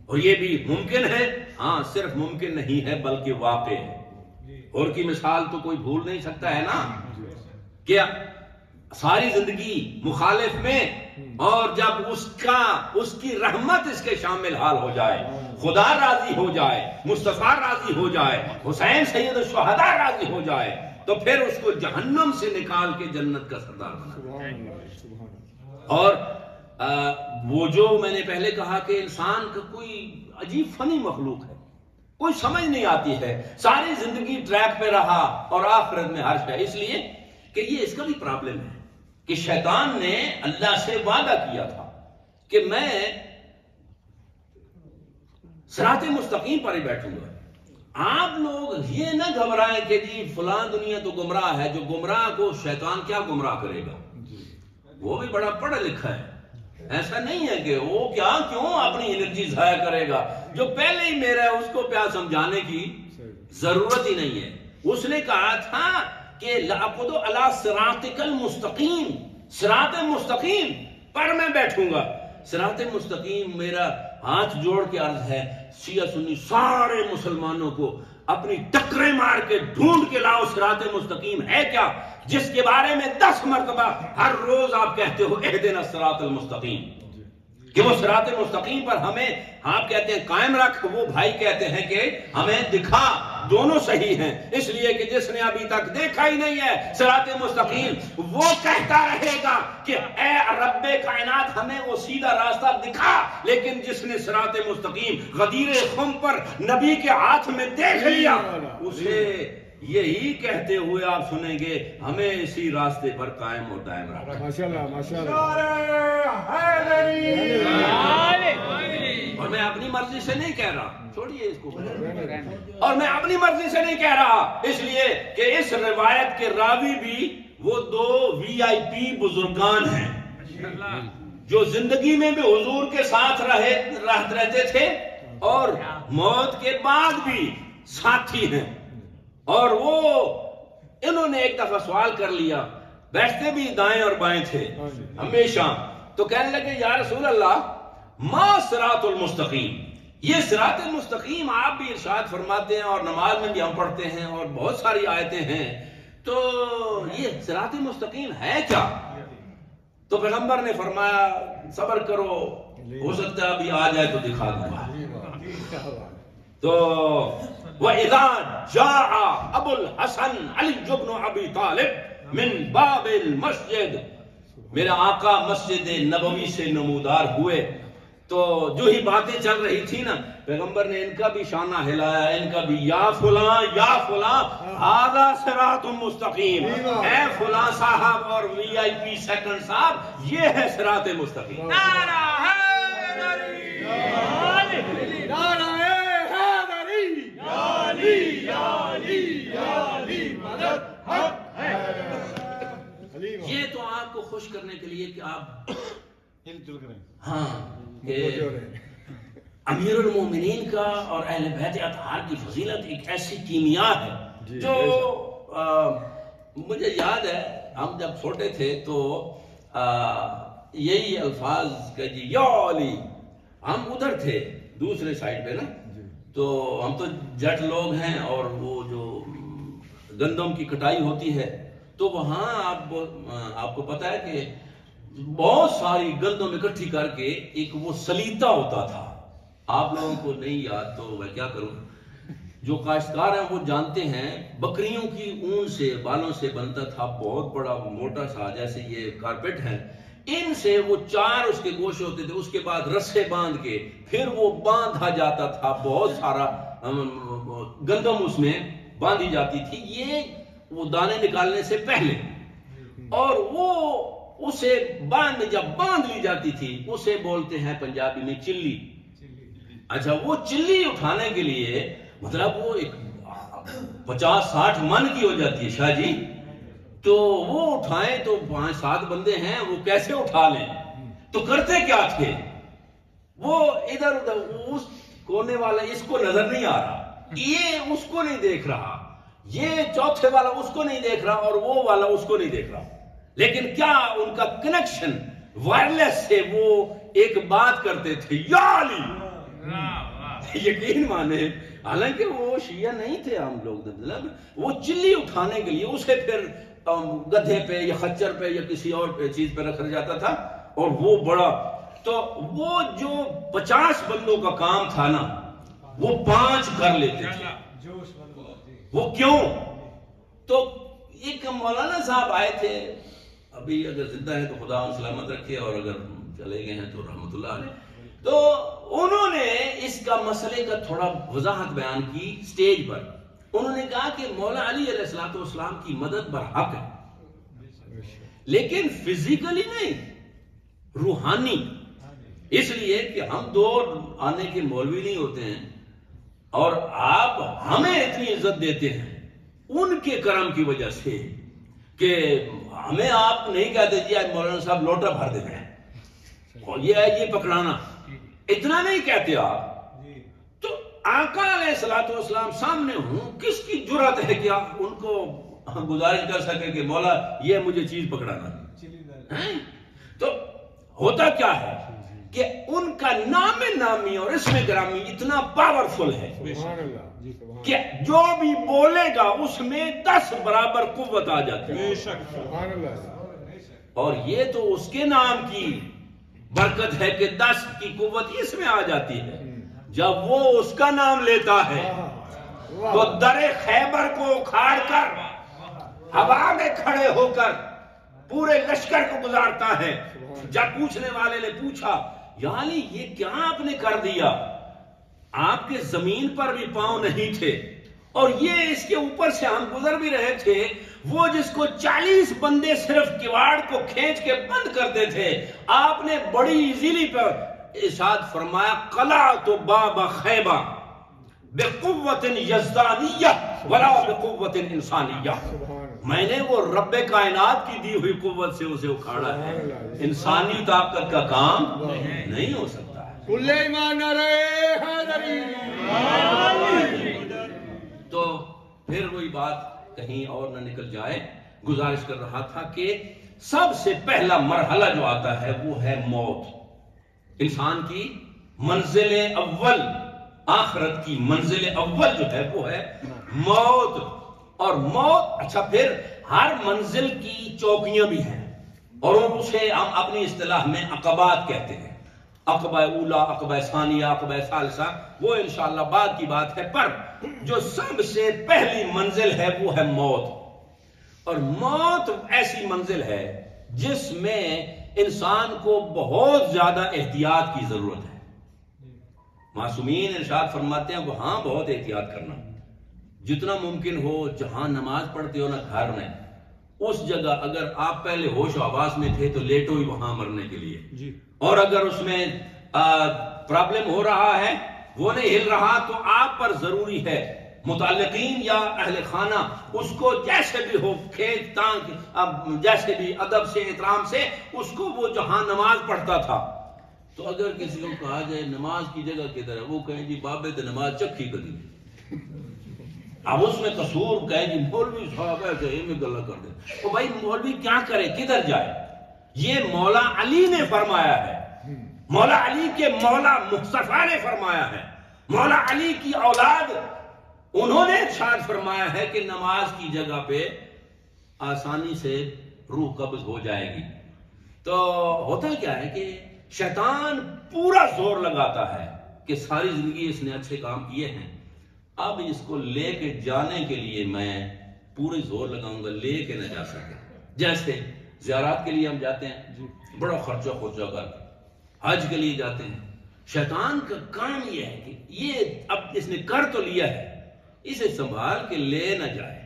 और ये भी मुमकिन है? हाँ सिर्फ़ मुमकिन नहीं है बल्कि वाक़ है। और की मिसाल तो कोई भूल नहीं सकता है ना? क्या सारी ज़िंदगी मुखालिफ में और जब उसका उसकी रहमत इसके शामिल हाल हो जाए खुदा राज़ी हो जाए मुस्तफ़ा राज़ी हो जाए हुसैन सैयद शहदा राज़ी हो जाए तो फिर उसको जहन्नम से निकाल के जन्नत का सरदार बना। और आ, वो जो मैंने पहले कहा कि इंसान का कोई अजीब फनी मखलूक है कोई समझ नहीं आती है। सारी ज़िंदगी ट्रैक पे रहा और आखिरत में हर्ष है। इसलिए कि ये इसका भी प्रॉब्लम है कि शैतान ने अल्लाह से वादा किया था कि मैं सरात मुस्तकीम पर ही बैठूँगा। आप लोग ये ना घबराएँ कि जी फलां दुनिया तो गुमराह है जो गुमराह को शैतान क्या गुमराह करेगा? वो भी बड़ा पढ़ा लिखा है। ऐसा नहीं है कि वो क्या क्यों अपनी एनर्जी जाया करेगा? जो पहले ही मेरा है उसको प्यार समझाने की ज़रूरत ही नहीं है। उसने कहा था कि लाकुदो अला सिरातिकल मुस्तकीम। सिरात मुस्तकीम पर मैं बैठूँगा। सरात मुस्तकीम मेरा हाथ जोड़ के अर्ज़ है सिया सुन्नी सारे मुसलमानों को अपनी टकरे मार के ढूंढ के लाओ सिरात मुस्तकीम है क्या? जिसके बारे में दस मरतबा हर रोज आप कहते हो एह दिन सरात मुस्तकीम। कि वो सरात मुस्तकीम पर हमें आप कहते हैं कायम रख वो भाई कहते हैं कि हमें दिखा दोनों सही हैं। इसलिए कि जिसने अभी तक देखा ही नहीं है सरात मुस्तकीम वो कहता रहेगा कि ए रब्बे कायनात हमें वो सीधा रास्ता दिखा। लेकिन जिसने सरात मुस्तकीम गदीर खुम पर नबी के हाथ में देख लिया उसे यही कहते हुए आप सुनेंगे हमें इसी रास्ते पर कायम और दायम और मैं अपनी मर्ज़ी से नहीं कह रहा। छोड़िए इसको। और मैं अपनी मर्ज़ी से नहीं कह रहा इसलिए कि इस रिवायत के रावी भी वो दो वीआईपी बुजुर्गान हैं जो ज़िंदगी में भी हुजूर के साथ रहे रहते थे और मौत के बाद भी साथी हैं। और वो इन्होंने एक दफ़ा सवाल कर लिया। बैठते भी दाएँ और बाएँ थे हमेशा। तो कहने लगे यार रसूल अल्लाह मा सिरातुल मुस्तकीम। ये सिरात मुस्तकीम आप भी इरशाद फरमाते हैं और नमाज़ में भी हम पढ़ते हैं और बहुत सारी आयतें हैं। तो ये सिरात मुस्तकीम है क्या? तो पैगंबर ने फरमाया सबर करो हो सकता है अभी आ जाए तो दिखा दूँगा। तो वह जा अबुल हसन अली जुब्न अबी तालिब मिन बाबिल मस्जिद मेरा आका मस्जिद नबवी से नमूदार हुए तो जो ही बातें चल रही थी ना पैगंबर ने इनका भी शाना हिलाया इनका भी या फुला या फुला आधा सरात मुस्तकीम है फुला साहब और वीआईपी सेकंड साहब ये है सरात मुस्तकीम खुश करने के लिए कि आप हाँ अमीरुल मोमिनीन का और अहले बैत अतहार की फजीलत एक ऐसी कीमिया है जो आ, मुझे याद है हम जब छोटे थे तो आ, यही अल्फाज के जी या अली हम उधर थे दूसरे साइड पे ना? तो हम तो जट लोग हैं और वो जो गंदम की कटाई होती है तो वहाँ आप आपको पता है कि बहुत सारी गंदम इकट्ठी करके एक वो सलीता होता था। आप लोगों को नहीं याद तो मैं क्या करूँ? जो काश्तकार हैं, वो जानते हैं, बकरियों की ऊन से, बालों से बनता था बहुत बड़ा मोटा सा, जैसे ये कारपेट है। इनसे वो चार उसके गोशे होते थे, उसके बाद रस्से बाँध के, फिर वो बांधा जाता था। बहुत सारा गंदम उसमें बांधी जाती थी। ये वो दाने निकालने से पहले। और वो उसे बाँध, जब बाँध ली जाती थी, उसे बोलते हैं पंजाबी में चिल्ली। अच्छा वो चिल्ली उठाने के लिए मतलब वो एक पचास साठ मन की हो जाती है, शाह जी। तो वो उठाए तो पाँच सात बंदे हैं, वो कैसे उठा लें? तो करते क्या थे? वो इधर उधर उस कोने वाला, इसको नज़र नहीं आ रहा। ये उसको नहीं देख रहा। ये चौथे वाला उसको नहीं देख रहा और वो वाला उसको नहीं देख रहा। लेकिन क्या उनका कनेक्शन वायरलेस से वो एक बात करते थे? याली यकीन माने हालाँकि वो शिया नहीं थे हम लोग मतलब वो चिल्ली उठाने के लिए उसे फिर गधे पे या खच्चर पे या किसी और पे चीज़ पे रखा जाता था और वो बड़ा। तो वो जो पचास बंदों का काम था ना वो पाँच कर लेते थे। वो क्यों? तो एक मौलाना साहब आए थे। अभी अगर ज़िंदा है तो खुदा सलामत रखे और अगर चले गए हैं तो रहमतुल्लाह तो उन्होंने इसका मसले का थोड़ा वजाहत बयान की स्टेज पर। उन्होंने कहा कि मौला अली अलैहिस्सलाम की मदद पर हक है। लेकिन फिजिकली नहीं, रूहानी। इसलिए कि हम दो आने के मौलवी नहीं होते हैं। और आप हमें इतनी इज़्ज़त देते हैं उनके कर्म की वजह से कि हमें आप नहीं कहते जी आज मौलाना साहब लोटा भर दे रहे और ये है ये पकड़ाना। इतना नहीं कहते आप। तो आका सलाम सामने हूँ किसकी ज़रूरत है क्या? उनको गुजारिश कर सके कि मौला ये मुझे चीज़ पकड़ाना। हैं? तो होता क्या है? कि उनका नाम नामी और इसमें ग्रामी इतना पावरफुल है। कि जो भी बोलेगा उसमें दस बराबर कुत आ जाती है। और ये तो उसके नाम की बरकत है कि दस की कुत इसमें आ जाती है। जब वो उसका नाम लेता है तो दरे खैबर को उखाड़ कर हवा में खड़े होकर पूरे लश्कर को गुजारता है। जब पूछने वाले ने पूछा यानी ये क्या आपने कर दिया? आपके ज़मीन पर भी पाँव नहीं थे। और ये इसके ऊपर से हम गुजर भी रहे थे, वो जिसको 40 बंदे सिर्फ़ किवाड़ को खींच के बंद करते थे आपने बड़ी इजीली पर इशाद फरमाया, कला तो बाबा खैबा बेकुवतिन इंसानिया मैंने वो रब्बे कायनात की दी हुई कुत से उसे उखाड़ा है। इंसानी ताकत का काम नहीं हो सकता है। तो फिर वही बात कहीं और न निकल जाए। गुजारिश कर रहा था कि सबसे पहला मरहला जो आता है वो है मौत। इंसान की मंजिल अव्वल आखरत की मंजिल अव्वल जो है वो है मौत। और मौत अच्छा फिर हर मंजिल की चौकियाँ भी हैं। और उसे हम अपनी इस्तेलाह में अकबात कहते हैं। अकबा उला अकबा सानिया, अकबा सालसा, वो इंशाल्लाह बाद की बात है, पर जो सबसे पहली मंजिल है, वो है मौत। और मौत ऐसी मंजिल है, जिसमें इंसान को बहुत ज़्यादा एहतियात की ज़रूरत है। मासूमीन इरशाद फरमाते हैं वहाँ बहुत एहतियात करना। जितना मुमकिन हो जहाँ नमाज़ पढ़ते हो ना घर में उस जगह अगर आप पहले होश आवाज़ में थे तो लेटो ही वहाँ मरने के लिए। जी। और अगर उसमें प्रॉब्लम हो रहा है वो नहीं हिल रहा तो आप पर ज़रूरी है मुतालिकीन या अहल खाना उसको जैसे भी हो खेत तांग जैसे भी अदब से एहतराम से उसको वो जहाँ नमाज़ पढ़ता था। तो अगर किसी को कहा जाए नमाज़ की जगह किधर है वो कहें जी बाबे तो नमाज़ चक्की करी अब उसमें कसूर कहे जी मौलवी साहब ऐसे ही में गला कर दे। तो भाई, मौलवी क्या करे? किधर जाए? ये मौला अली ने फरमाया है। मौला अली के मौला मुस्तफ़ा ने फरमाया है। मौला अली की औलाद, उन्होंने इरशाद फरमाया है कि नमाज़ की जगह पे आसानी से रूह कब्ज हो जाएगी। तो होता क्या है कि शैतान पूरा ज़ोर लगाता है कि सारी ज़िंदगी इसने अच्छे काम किए हैं। अब इसको लेके जाने के लिए मैं पूरे ज़ोर लगाऊँगा लेके ना जा सके। जैसे जियारात के लिए हम जाते हैं बड़ा खर्चा खुर्चा कर हज के लिए जाते हैं। शैतान का काम यह है कि ये अब इसने कर तो लिया है इसे संभाल के ले ना जाए।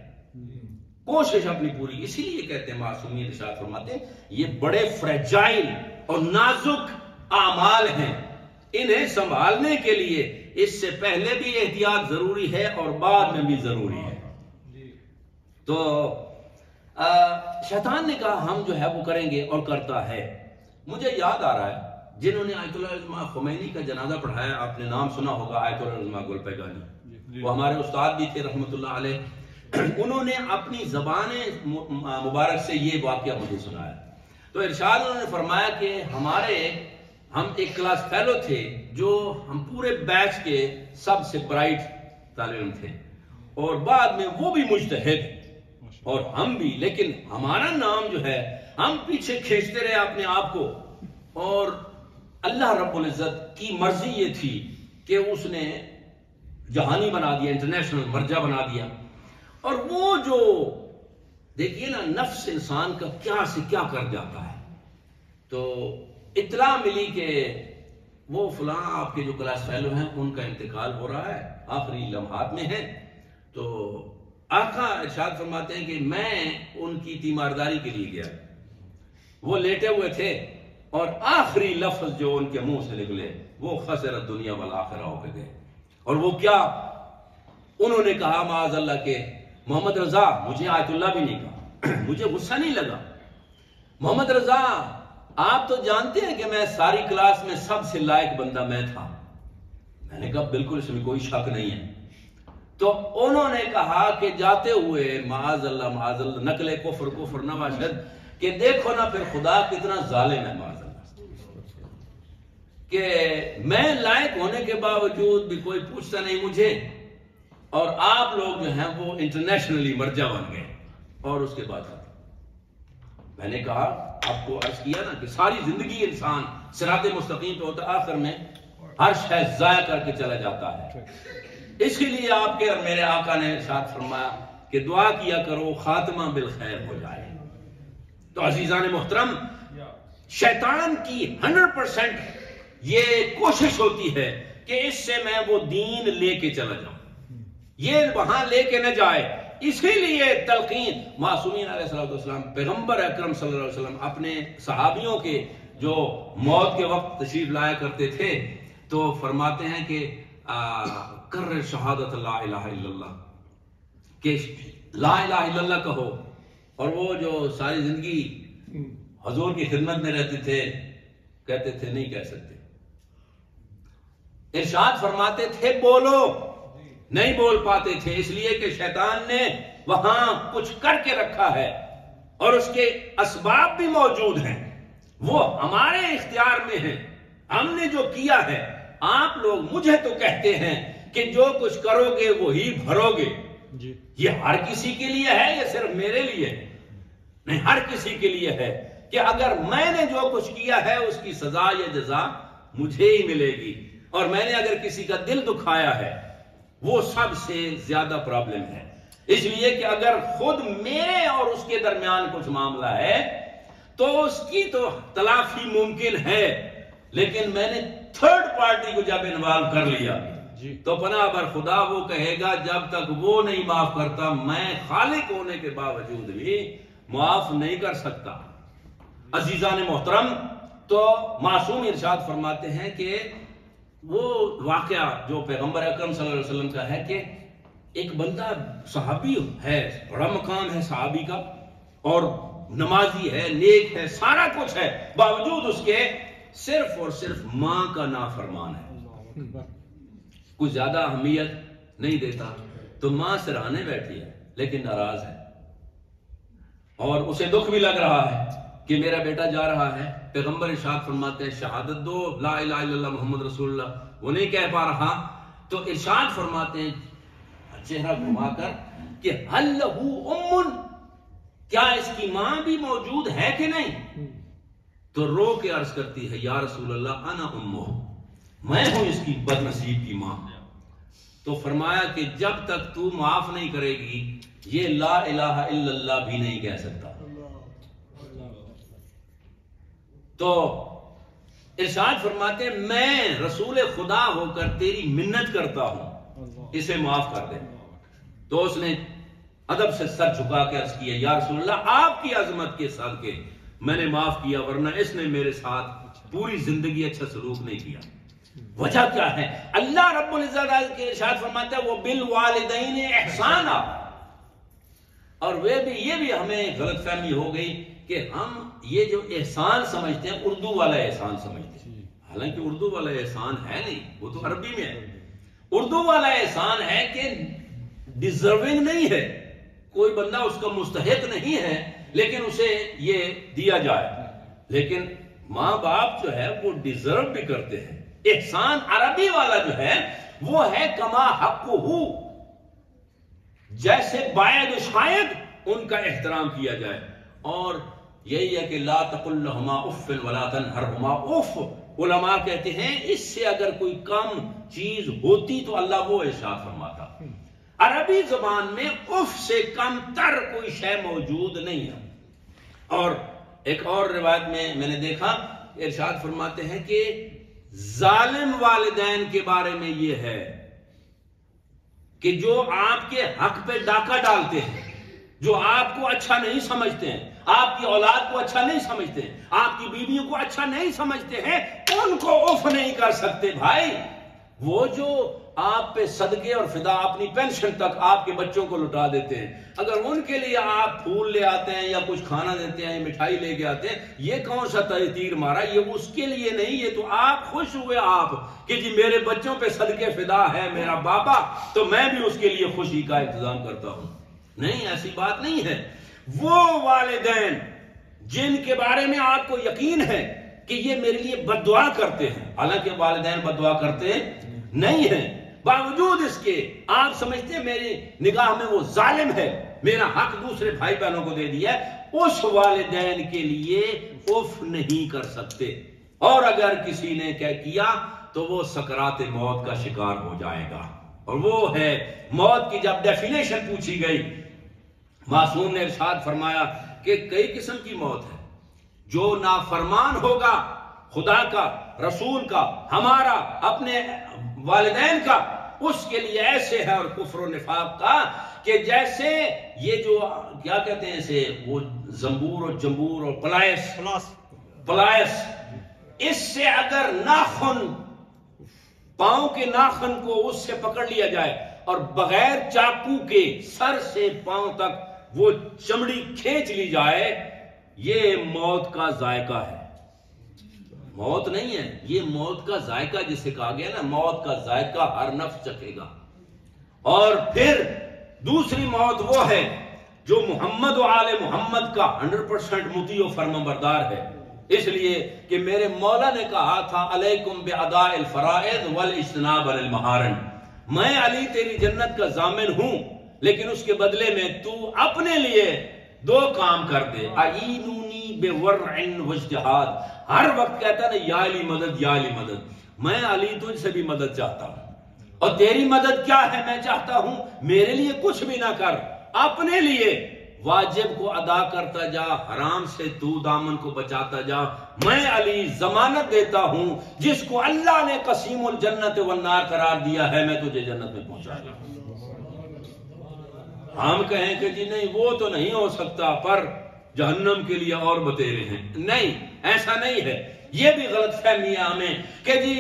कोशिश अपनी पूरी इसीलिए कहते हैं मासूमी इरशाद फरमाते हैं ये बड़े फ्रेजाइल और नाजुक आमाल हैं। इन्हें संभालने के लिए इससे पहले भी एहतियात ज़रूरी है और बाद में भी ज़रूरी है। तो आ, शैतान ने कहा हम जो है वो करेंगे और करता है। मुझे याद आ रहा है जिन्होंने आयतुल्लाह खुमैनी का जनाजा पढ़ाया आपने नाम सुना होगा आयतुल्लाह गुलपैगानी वो हमारे उस्ताद भी थे रहमतुल्लाह अलैह। उन्होंने अपनी जबान मुबारक से ये वाक्य मुझे सुनाया। तो इरशाद उन्होंने फरमाया कि हमारे हम एक क्लास फेलो थे जो हम पूरे बैच के सबसे ब्राइट तालिम थे। और बाद में वो भी मुजतहिद और हम भी, लेकिन हमारा नाम जो है, हम पीछे खींचते रहे अपने आप को। और अल्लाह रब्बुल इज़्ज़त की मर्ज़ी ये थी कि उसने जहानी बना दिया इंटरनेशनल मर्जा बना दिया। और वो जो, देखिए ना, नफ्स इंसान का क्या से क्या कर जाता है। तो इतला मिली के वो फलां आपके जो क्लास फेलो हैं, उनका इंतकाल हो रहा है, आखिरी लम्हात में है। तो आका इरशाद फरमाते हैं कि मैं उनकी तीमारदारी के लिए गया। वो लेटे हुए थे और आखिरी लफ्ज जो उनके मुँह से निकले, वो खसर दुनिया वाला आखिरा पे गए। और वो क्या? उन्होंने कहा माज अल्लाह के मोहम्मद रजा, मुझे आयतुल्ला भी नहीं कहा। मुझे गुस्सा नहीं लगा। मोहम्मद रजा आप तो जानते हैं कि मैं सारी क्लास में सबसे लायक बंदा मैं था। मैंने कहा, बिल्कुल, इसमें कोई शक नहीं है। तो उन्होंने कहा कि जाते हुए माज अल्लाह माज अल्लाह नकले कुफर कुफर, नवाशद, कि देखो ना फिर खुदा कितना जालिम है माजल्ला। कि मैं लायक होने के बावजूद भी कोई पूछता नहीं मुझे। और आप लोग जो हैं वो इंटरनेशनली मर्जा बन गए। और उसके बाद मैंने कहा, आपको अर्ज़ किया ना कि सारी ज़िंदगी इंसान सिरात मुस्तकीम पे होता, आखिर में हर शय जाया करके चला जाता है। इसलिए आपके और मेरे आका ने साथ फरमाया कि दुआ किया करो, खात्मा बिल खैर हो जाए। तो अजीजा ने मोहतरम, शैतान की हंड्रेड परसेंट ये कोशिश होती है कि इससे मैं वो दीन लेके चला जाऊँ। ये वहाँ लेके न जाए इसीलिए तलकीन मासूमीन पैगंबर अक्रम वसल्लम अपने सहाबियों के जो मौत के वक्त तशरीफ़ लाया करते थे तो फरमाते हैं कि कर शहादत कि ला कहो। और वो जो सारी ज़िंदगी हजूर की खिदमत में रहते थे, कहते थे, नहीं कह सकते। इर्शाद फरमाते थे, बोलो। नहीं बोल पाते थे इसलिए कि शैतान ने वहाँ कुछ करके रखा है और उसके असबाब भी मौजूद हैं। वो हमारे इख्तियार में है। हमने जो किया है आप लोग मुझे तो कहते हैं कि जो कुछ करोगे वो ही भरोगे। जी। ये हर किसी के लिए है या सिर्फ़ मेरे लिए? नहीं हर किसी के लिए है कि अगर मैंने जो कुछ किया है उसकी सजा या जजा मुझे ही मिलेगी। और मैंने अगर किसी का दिल दुखाया है वो सबसे ज़्यादा प्रॉब्लम है। इसलिए कि अगर खुद मेरे और उसके दरमियान कुछ मामला है तो उसकी तो तलाफी मुमकिन है। लेकिन मैंने थर्ड पार्टी को जब इन्वॉल्व कर लिया तो पना पर खुदा वो कहेगा जब तक वो नहीं माफ़ करता मैं खालिक होने के बावजूद भी माफ़ नहीं कर सकता। अजीजा ने मोहतरम तो मासूम इरशाद फरमाते हैं कि वो वाकया जो पैगंबर अकरम वसल्लम का है कि एक बंदा सहाबी है, बड़ा मकाम है सहाबी का, और नमाजी है, नेक है, सारा कुछ है, बावजूद उसके सिर्फ़ और सिर्फ़ माँ का नाफरमान है। कुछ ज़्यादा अहमियत नहीं देता तो माँ सिराने बैठी है, लेकिन नाराज़ है। और उसे दुख भी लग रहा है। कि मेरा बेटा जा रहा है, पैगंबर इरशाद फरमाते हैं, शहादत दो मोहम्मद रसूल वो नहीं कह पा रहा। तो इरशाद फरमाते हैं, चेहरा घुमाकर कि हल्लहू उम्मुन, क्या इसकी माँ भी मौजूद है कि नहीं? तो रो के अर्ज़ करती है, या रसूल अल्लाह अना उम्मो मैं हूँ इसकी बदनसीब की माँ। तो फरमाया कि जब तक तू माफ़ नहीं करेगी, ये ला इलाहा इल्लल्लाह भी नहीं कह सकता। तो इरशाद फरमाते हैं मैं रसूल खुदा होकर तेरी मिन्नत करता हूँ। इसे माफ़ कर दे। तो उसने अदब से सर झुका के अर्ज़ किया या रसूलल्लाह आपकी अजमत के साथ के मैंने माफ़ किया वरना इसने मेरे साथ पूरी ज़िंदगी अच्छा सलूक नहीं किया। वजह क्या है? अल्लाह रब्बुल इज़्ज़त के इरशाद फरमाते हैं वो बिल वालिदैन एहसान और वे भी ये भी हमें गलतफहमी हो गई कि हम ये जो एहसान समझते हैं उर्दू वाला एहसान समझते हैं। हालाँकि उर्दू वाला एहसान है नहीं वो तो अरबी में है। उर्दू वाला एहसान है कि डिजर्विंग नहीं है। कोई बंदा उसका मुस्तक नहीं है लेकिन उसे ये दिया जाए। लेकिन माँ बाप जो है वो डिजर्व भी करते हैं। एहसान अरबी वाला जो है वो है कमा हक हु जैसे बायद शायद उनका एहतराम किया जाए। और यही है कि ला तकुल्लहुमा उफ़िल वला तनहरहुमा उफ। उलमा कहते हैं, इससे अगर कोई कम चीज़ होती तो अल्लाह वो इरशाद फरमाता। अरबी जबान में उफ से कम तर कोई शय मौजूद नहीं है। और एक और रिवायत में मैंने देखा, इरशाद फरमाते हैं कि जालिम वालदेन के बारे में यह है कि जो आपके हक पे डाका डालते हैं, जो आपको अच्छा नहीं समझते हैं आपकी औलाद को अच्छा नहीं समझते, आपकी बीवियों को अच्छा नहीं समझते हैं, उनको उफ नहीं कर सकते भाई। वो जो आप पे सदके और फिदा अपनी पेंशन तक आपके बच्चों को लुटा देते हैं, अगर उनके लिए आप फूल ले आते हैं या कुछ खाना देते हैं, मिठाई लेके आते हैं, ये कौन सा तीर मारा? ये उसके लिए नहीं, ये तो आप खुश हुए आप कि जी मेरे बच्चों पे सदके फिदा है मेरा बाबा तो मैं भी उसके लिए खुशी का इंतज़ाम करता हूँ। नहीं, ऐसी बात नहीं है। वो वालदेन जिनके बारे में आपको यकीन है कि ये मेरे लिए बददुआ करते हैं। हालाँकि वालदेन बददुआ करते नहीं है। बावजूद इसके, आप समझते हैं मेरी निगाह में वो जालिम है। मेरा हक दूसरे भाई बहनों को दे दिया उस वालदेन के लिए उफ नहीं कर सकते। और अगर किसी ने क्या किया तो वो सकरात मौत का शिकार हो जाएगा। और वो है, मौत की जब डेफिनेशन पूछी गई मासूम ने इरशाद फरमाया कि कई किस्म की मौत है। जो नाफरमान होगा खुदा का रसूल का हमारा अपने वालदेन का उसके लिए ऐसे है और कुफर निफाक का कि जैसे ये जो क्या कहते हैं इसे वो जम्बूर और जम्बूर और पलायस। पलायस। इससे अगर नाखुन पाँव के नाखन को उससे पकड़ लिया जाए और बगैर चाकू के सर से पाँव तक वो चमड़ी खींच ली जाए, ये मौत का जायका है। मौत नहीं है, ये मौत का जायका जिसे कहा गया ना, मौत का जायका हर नफ्स चखेगा। और फिर दूसरी मौत वो है, जो मोहम्मद आले मोहम्मद का हंड्रेड परसेंट मुती फर्म बरदार है। इसलिए कि मेरे मौला ने कहा था, अलैकुम बेअदाइल फराइद वल इज्तनाब अल महारन मैं अली तेरी जन्नत का जामिन हूँ। लेकिन उसके बदले में तू अपने लिए दो काम कर दे। आईनूनी बेवरन वजहाद। हर वक्त कहता ना, या अली मदद, या अली मदद। मैं अली तुझसे भी मदद चाहता हूँ। और तेरी मदद क्या है, मैं चाहता हूँ? मेरे लिए कुछ भी ना कर। अपने लिए वाजिब को अदा करता जा, हराम से तू दामन को बचाता जा। मैं अली जमानत देता हूँ, जिसको अल्लाह ने कसीम जन्नत वन्नार करार दिया है, मैं तुझे जन्नत में पहुँचा हम कहें कि जी नहीं, वो तो नहीं हो सकता, पर जहन्नम के लिए और बतेरे हैं। नहीं, ऐसा नहीं है। ये भी गलत फहमी है हमें कि जी,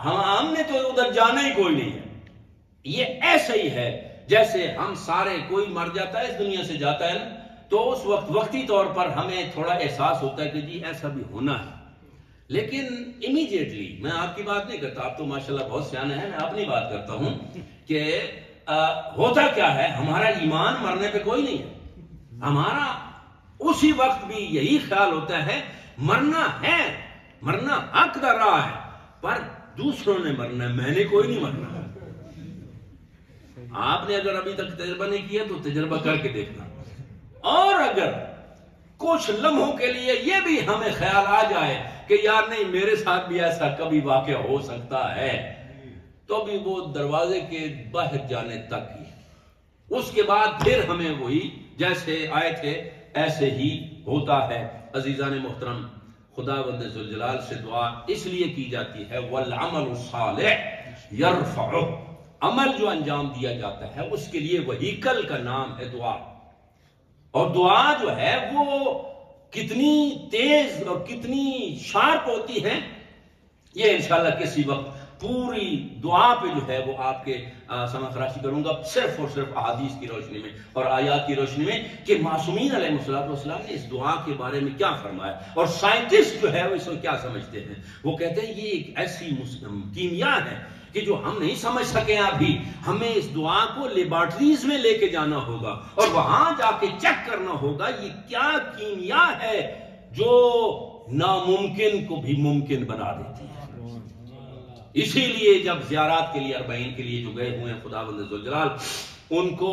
हम, हमने तो उधर जाना ही कोई नहीं है। ये ऐसा ही है, जैसे हम सारे, कोई मर जाता है, इस दुनिया से जाता है ना तो उस वक्त, वक्ती तौर पर हमें थोड़ा एहसास होता है कि जी, ऐसा भी होना है। लेकिन इमीडिएटली मैं आपकी बात नहीं करता, आप तो माशाल्लाह बहुत सियाने हैं, मैं अपनी बात करता हूँ कि होता क्या है? हमारा ईमान मरने पे कोई नहीं है। हमारा उसी वक्त भी यही ख्याल होता है, मरना है, मरना हक कर रहा है, पर दूसरों ने मरना है, मैंने कोई नहीं मरना। आपने अगर अभी तक तजर्बा नहीं किया तो तजर्बा करके देखना। और अगर कुछ लम्हों के लिए यह भी हमें ख्याल आ जाए कि यार नहीं, मेरे साथ भी ऐसा कभी वाक्य हो सकता है तो भी वो दरवाजे के बाहर जाने तक ही। उसके बाद फिर हमें वही, जैसे आए थे, ऐसे ही होता है। अजीजा ने मोहतरम, खुदा जलाल से दुआ इसलिए की जाती है, वल अमल अमल जो अंजाम दिया जाता है, उसके लिए वहीकल का नाम है दुआ। और दुआ जो है, वो कितनी तेज और कितनी शार्प होती है, ये इंशाल्लाह किसी वक्त पूरी दुआ पे जो है वो आपके समखराशी करूँगा सिर्फ़ और सिर्फ़ अहादीस की रोशनी में और आयात की रोशनी में कि मासूमीन अलैहिस्सलाम ने इस दुआ के बारे में क्या फरमाया और साइंटिस्ट जो है वो इसको क्या समझते हैं? वो कहते हैं, ये एक ऐसी कीमिया है कि जो हम नहीं समझ सके अभी। हमें इस दुआ को लेबॉर्टरीज में लेके जाना होगा और वहाँ जाके चेक करना होगा ये क्या कीमिया है जो नामुमकिन को भी मुमकिन बना देती है। इसीलिए जब जियारात के लिए अरबईन के लिए जो गए हुए हैं खुदा जलाल उनको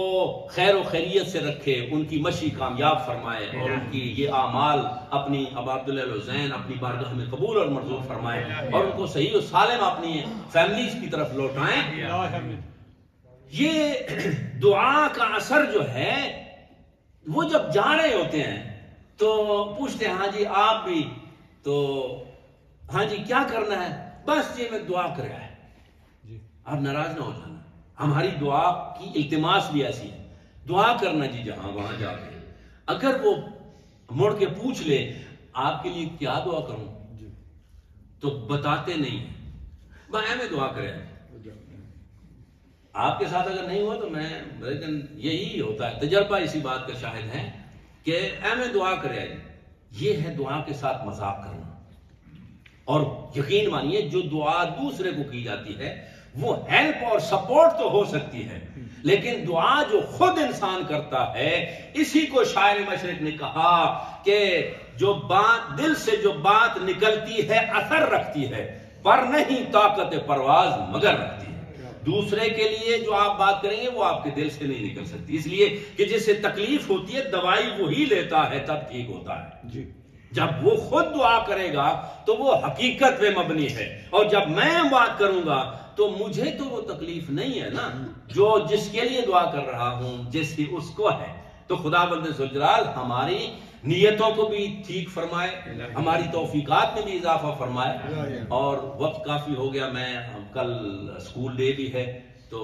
खैर खैरियत से रखे उनकी मशी कामयाब फरमाए और उनकी ये आमाल अपनी अबादुल्लैन अपनी बारगाह में कबूल और मंजूर फरमाए और उनको सही और सालम अपनी फैमिली की तरफ़ लौटाएँ। ये दुआ का असर जो है वो जब जा रहे होते हैं तो पूछते हैं हाँ जी आप भी तो हाँ जी क्या करना है? बस ये मैं दुआ कर रहा है। आप नाराज़ ना हो जाना हमारी दुआ की इल्तमास भी ऐसी है। दुआ करना जी जहाँ वहाँ जाके अगर वो मुड़ के पूछ ले आपके लिए क्या दुआ करूँ? तो बताते नहीं है। मैं में दुआ करें। आपके साथ अगर नहीं हुआ तो मैं लेकिन यही होता है। तजर्बा इसी बात का शाहिद है कि एम दुआ करे। ये है दुआ के साथ मज़ाक करना। और यकीन मानिए, जो दुआ दूसरे को की जाती है, वो हेल्प और सपोर्ट तो हो सकती है। लेकिन दुआ जो खुद इंसान करता है, इसी को शायर मशरक ने कहा कि जो बात, दिल से जो बात निकलती है, असर रखती है, पर नहीं ताकत परवाज मगर रखती है। दूसरे के लिए जो आप बात करेंगे, वो आपके दिल से नहीं निकल सकती। इसलिए कि जिसे तकलीफ़ होती है, दवाई वही लेता है, तब ठीक होता है। जी। जब वो खुद दुआ करेगा तो वो हकीकत में मबनी है। और जब मैं बात करूँगा तो मुझे तो वो तकलीफ़ नहीं है ना जो जिसके लिए दुआ कर रहा हूँ जिसकी उसको है। तो खुदा बंद सुजलाल हमारी नीयतों को भी ठीक फरमाए हमारी तोफीकत में भी इजाफा फरमाए। और वक्त काफ़ी हो गया मैं कल स्कूल डे भी है तो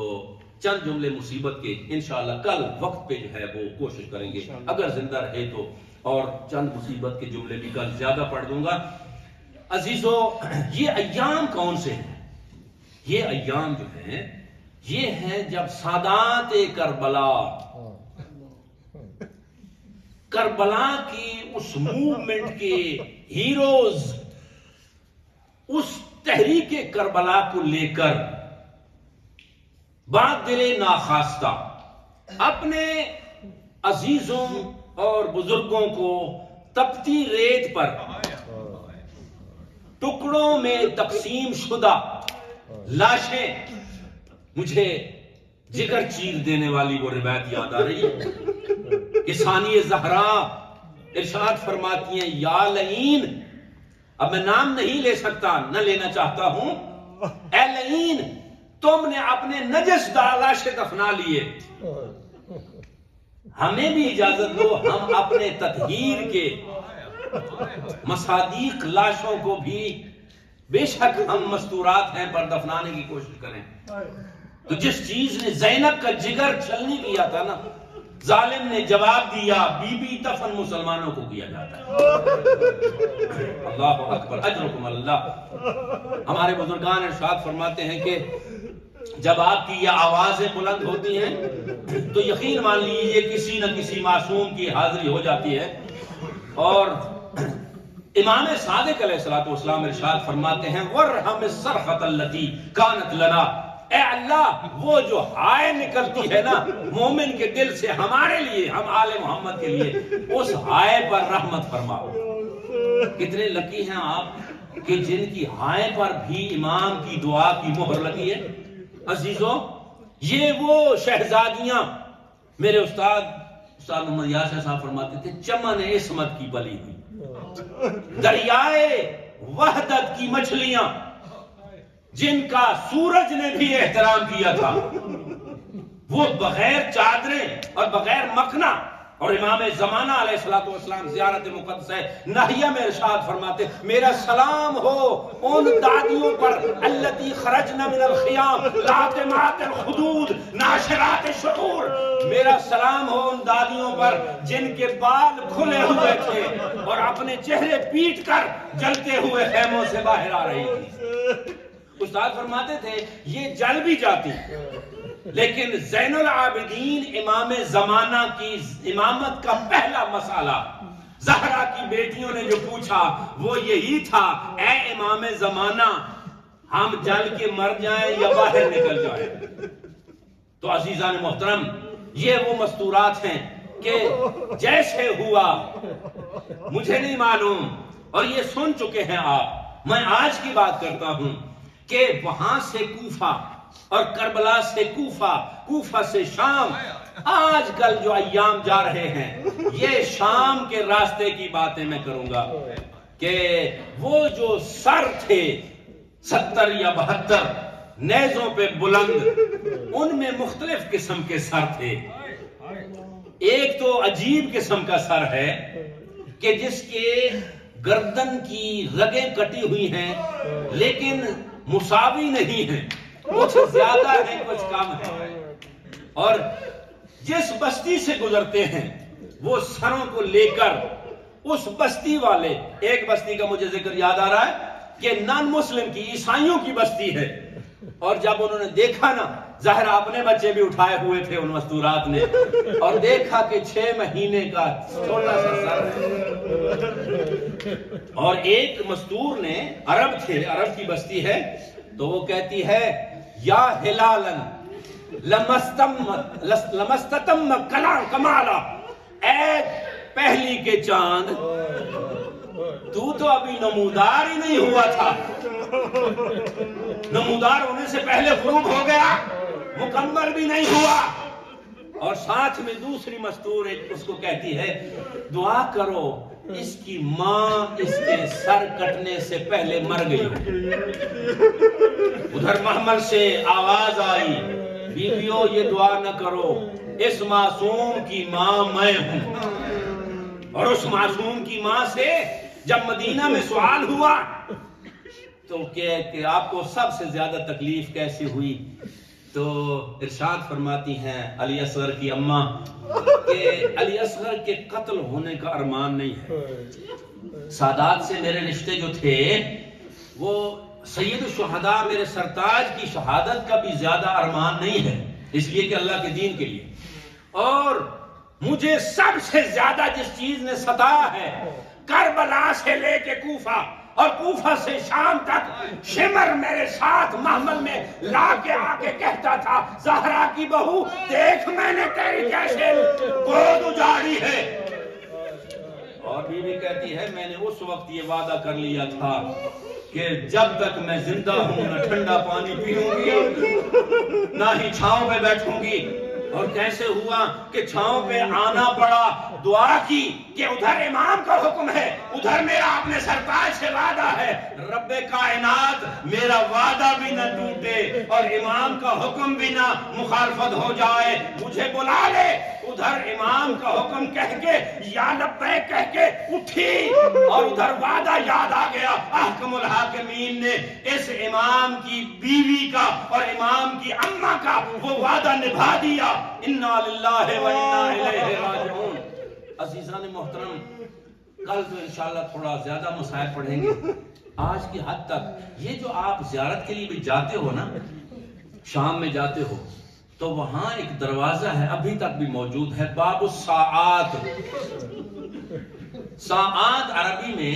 चंद जुमले मुसीबत के इनशाला कल वक्त पे जो है वो कोशिश करेंगे। अगर ज़िंदा रहे तो। और चंद मुसीबत के जुमले भी कल ज़्यादा पढ़ दूँगा। अजीजो, ये अयाम कौन से हैं? ये अयाम जो हैं, ये हैं जब सादात करबला। करबला की उस मूवमेंट के हीरोज उस तहरीक करबला को लेकर बात दिले नाखास्ता। अपने अजीजों और बुज़ुर्गों को तपती रेत पर। टुकड़ों में तकसीम शुदा। लाशें। मुझे जिगर चीर देने वाली वो रिवायत याद आ रही है। किसानी जहरा इर्शाद फरमाती हैं, या लईन, अब मैं नाम नहीं ले सकता, न लेना चाहता हूँ। ए लईन, तुमने अपने नजस लाशे दफना लिए। हमें भी इजाज़त दो, हम अपने तदहीर के मसादीक लाशों को भी बेशक हम मस्तूरात हैं, पर दफनाने की कोशिश करें। तो जिस चीज़ ने जैनब का जिगर छलनी किया था ना, जालिम ने जवाब दिया, बीबी दफन मुसलमानों को किया जाता है। अल्लाह अकबर, अजरकुम अल्लाह। हमारे बुजुर्गान इरशाद फरमाते हैं कि जब आपकी ये आवाज़ें बुलंद होती हैं तो यकीन मान लीजिए किसी न किसी मासूम की हाजिरी हो जाती है। और इमाम सादिक अलैहिस्सलाम इरशाद फरमाते हैं वर हम सरहतल्लती कानत लना। ए अल्लाह, वो जो हाय निकलती है ना, मोमिन के दिल से हमारे लिए, हम आले मोहम्मद के लिए, उस हाय पर रहमत फरमाओ। कितने लकी हैं आप कि जिनकी हाय पर भी इमाम की दुआ की मोहर लगी है। अजीजों, ये वो शहजादियाँ मेरे उस्ताद उस्ताद मोहम्मद यासर साहब फरमाते थे, चमन इसमत की बली हुई। दरियाए वहदत की मछलियाँ, जिनका सूरज ने भी एहतराम किया था। वो बगैर चादरें और बगैर मखना और इमाम जमाना अलैहिस्सलाम जियारत मुकद्दस है, नहिया में इरशाद फरमाते, मेरा सलाम हो उन दादियों पर, अल्लती लातिमात खुदूद, नाशरात शुऊर मेरा सलाम हो उन दादियों पर, जिनके बाल खुले हुए थे और अपने चेहरे पीट कर जलते हुए खेमों से बाहर आ रही थी। उस्ताद फरमाते थे, ये जल भी जाती लेकिन जैनुल आबिदीन इमाम जमाना की इमामत का पहला मसाला, जहरा की बेटियों ने जो पूछा, वो यही था ए इमाम जमाना, हम जल के मर जाए या बाहर निकल जाए? तो अजीजा ने मोहतरम, ये वो मस्तूरात हैं कि जैसे हुआ, मुझे नहीं मालूम, और ये सुन चुके हैं आप। मैं आज की बात करता हूँ कि वहाँ से कूफा और करबला से कूफा कूफा से शाम। आजकल जो अयाम जा रहे हैं, ये शाम के रास्ते की बातें मैं करूँगा कि वो जो सर थे, सत्तर या बहत्तर, नेजों पे बुलंद, उनमें मुख्तलिफ़ किस्म के सर थे। एक तो अजीब किस्म का सर है कि जिसके गर्दन की रगें कटी हुई हैं, लेकिन मुसावी नहीं है। कुछ ज़्यादा है कुछ कम है। और जिस बस्ती से गुजरते हैं, वो सरों को लेकर उस बस्ती वाले, एक बस्ती का मुझे ज़िक्र याद आ रहा है कि नॉन मुस्लिम की, ईसाइयों की बस्ती है। और जब उन्होंने देखा ना, ज़ाहिर अपने बच्चे भी उठाए हुए थे उन मस्तूरात ने, और देखा कि छह महीने का छोटा सा सर और एक मस्तूर ने, अरब थे, अरब की बस्ती है तो वो कहती है या हिलालन लमस्तम कला कमाला ए पहली के चाँद। तू तो अभी नमूदार ही नहीं हुआ था। नमूदार होने से पहले फरूक हो गया, मुकम्मल भी नहीं हुआ। और साथ में दूसरी मस्तूर उसको कहती है, दुआ करो इसकी माँ इसके सर कटने से पहले मर गई। उधर महमल से आवाज़ आई बीबियों ये दुआ न करो इस मासूम की माँ मैं हूँ। और उस मासूम की माँ से जब मदीना में सवाल हुआ तो के, के आपको सबसे ज़्यादा तकलीफ़ कैसे हुई? तो इरशाद फरमाती हैं, अली असगर की अम्मा, कि अली असगर के कत्ल होने का अरमान नहीं है। सादात से मेरे रिश्ते जो थे, वो सैयद शुहदा मेरे सरताज की शहादत का भी ज़्यादा अरमान नहीं है, इसलिए कि अल्लाह के दीन के लिए। और मुझे सबसे ज़्यादा जिस चीज़ ने सताया है, करबला से लेके कूफा और कूफा से शाम तक शिमर मेरे साथ महमल में लाके आके कहता था, जहरा की बहू, देख मैंने तेरी कैसे गोद उजाड़ी है। और बीवी कहती है, मैंने उस वक्त ये वादा कर लिया था कि जब तक मैं ज़िंदा हूँ, ना ठंडा पानी पीऊँगी, ना ही छाव पे बैठूँगी और कैसे हुआ कि छांव पे आना पड़ा? दुआ की कि उधर इमाम का हुक्म है, उधर मेरा अपने सरताज से वादा है। रब्बे कायनात, मेरा वादा भी न टूटे और इमाम का हुक्म भी ना मुखालफत हो जाए। मुझे बुला ले। उधर इमाम का हुक्म कह के, या लब्बे कह के उठी और उधर वादा याद आ गया। अहकमुल हाकिमीन ने इस इमाम की बीवी का और इमाम की अम्मा का वो वादा निभा दिया। इन्ना लिल्लाहि व इन्ना इलैहि राजिऊन। मोहतरम, कल तो इंशाल्लाह थोड़ा ज़्यादा पढ़ेंगे। आज की हद तक, ये जो आप के लिए भी जाते हो ना, शाम में जाते हो तो वहाँ एक दरवाज़ा है, अभी तक भी मौजूद है, बाबू साआत। साआत अरबी में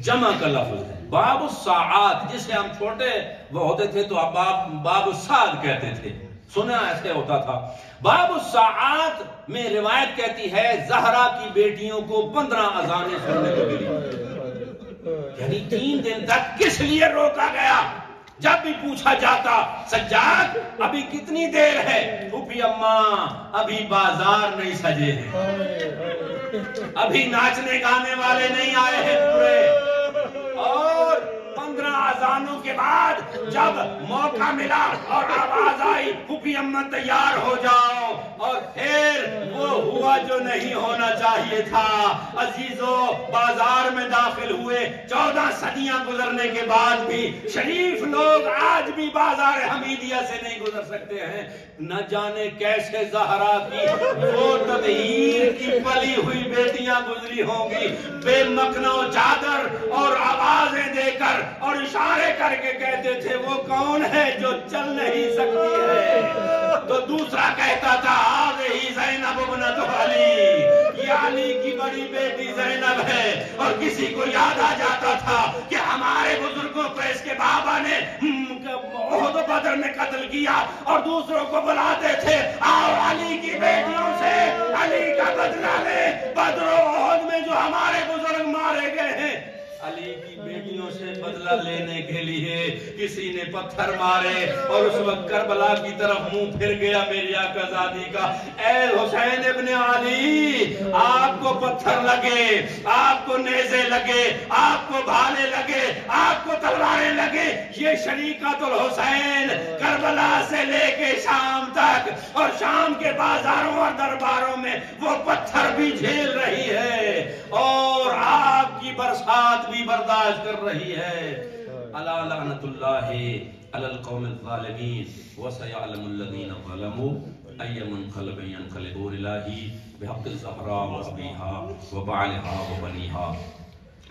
जमा का लफ्ज है। बाबू साआत, जिसे हम छोटे वो होते थे तो बाब, बाबू साद कहते थे। सुना ऐसे होता था। बाबू साआत में रिवायत कहती है, जहरा की बेटियों को पंद्रह अजाने सुनने को मिली। यानी तीन दिन तक किस लिए रोका गया? जब भी पूछा जाता, सज्जाद, अभी कितनी देर है? फूफी अम्मा, अभी बाज़ार नहीं सजे हैं। अभी नाचने गाने वाले नहीं आए हैं पूरे। और अजानों के बाद जब मौका मिला और आवाज़ आई खुफी अम्मा तैयार हो जाओ। और फिर वो हुआ जो नहीं होना चाहिए था। अजीजों, बाज़ार में दाखिल हुए, चौदह सदियाँ गुजरने के बाद भी शरीफ लोग आज भी बाज़ार हमीदिया से नहीं गुजर सकते हैं। न जाने कैसे जहरा की वो तदहीर की पली हुई बेटियाँ गुजरी होंगी। बेमकनो चादर और आवाज़ें देकर और इशारे करके कहते थे, वो कौन है जो चल नहीं सकती है? तो दूसरा कहता था, आज ही जैनब तो अली की बड़ी बेटी जैनब है। और किसी को याद आ जाता था कि हमारे बुज़ुर्गों को इसके बाबा ने ओहद बदर में कत्ल किया। और दूसरों को बुलाते थे, आओ अली की बेटियों से, अली का बदला ले। बदरो में जो हमारे बुज़ुर्ग मारे गए हैं अली की बेटियों से बदला लेने के लिए किसी ने पत्थर मारे और उस वक्त करबला की तरफ़ मुँह फिर गया मेरी आज़ादी का। ए हुसैन इब्ने अली, आपको पत्थर लगे, आपको नेजे लगे, आपको भाले लगे, आपको तलवारें लगे। ये शरीकतुल हुसैन करबला से लेके शाम तक और शाम के बाजारों और दरबारों में वो पत्थर भी झेल रही है। और आपकी बरसात भी बर्दाश्त कर रही है अला लअनतुल्लाहि अलल कौमिल ज़ालिमीन व सयअलमुल लज़ीना ज़लमू अय्य मुनक़लबिन यनक़लिबून इलाही बिहक़्क़िल ज़हरा व अबीहा व बालिहा व बनीहा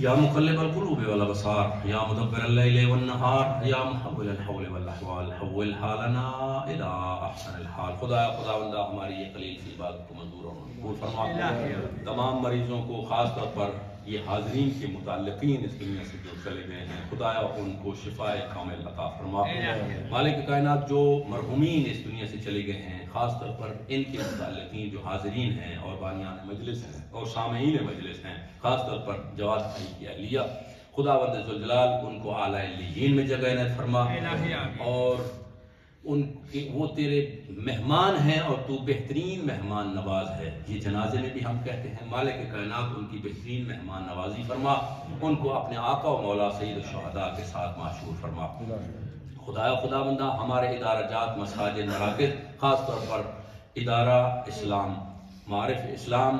या मुकल्लिबल कुलूब वल अबसार या मुदब्बिरल लैल वन नहार या मुहव्विलल हौल वल अहवाल हव्विल हालना इला अहसनिल हाल खुदा खुदावंदा हमारी ये कलील सी इबादत को मंजूर और मकबूल फरमा तमाम मरीजों को खास तौर पर ये हाजरीन के मुतल्लिकीन इस दुनिया से जो चले गए हैं खुदाया उनको शिफाए कामिल अता फरमा। मालिक कायनात जो मरहुमीन इस दुनिया से चले गए हैं ख़ास तौर पर इनके मुतल्लिकीन जो हाजरीन हैं और बानियान मजलिस हैं और सामीन मजलिस हैं ख़ास तौर पर जवाद भाई की अहलिया खुदावंदजलाल उनको आलाइन में जगह फरमा और उनके वो तेरे मेहमान हैं और तू बेहतरीन मेहमान नवाज़ है। ये जनाजे में भी हम कहते हैं मालिक कायनात उनकी बेहतरीन मेहमान नवाजी फरमा उनको अपने आका व मौला सईद शहदा के साथ मशहूर फरमा। खुदाया खुदा बंदा हमारे इदारा जात मसाज मराकज ख़ास तौर पर इदारा इस्लाम मारफ इस्लाम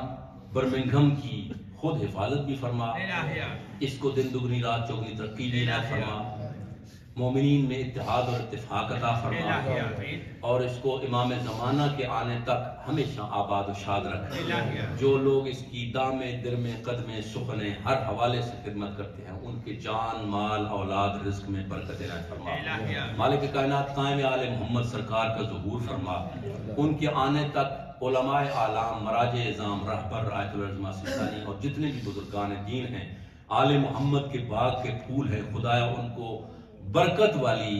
बर्मिंगम की खुद हिफाजत भी फरमा। इसको दिन दुगनी रात चौगनी तरक्की भी फरमा। मोमिन में इतिहाद और इतफाक अता फरमा और इसको इमाम ज़माना के आने तक हमेशा आबाद शाद रख जो लोग इसकी दामे दिरमे कदमे सुखने हर हवाले से खिदमत करते हैं उनके जान माल औलाद रिस्क में बरकत फरमा। मालिक कायनात कायम आल मोहम्मद सरकार का जहूर फरमा। उनके आने तक उलमाए आलाम मराज इज़ाम रहबर आयतुलजमा और जितने भी बुजुर्गान दीन हैं आल मोहम्मद के बाग के फूल हैं खुदाया उनको बरकत वाली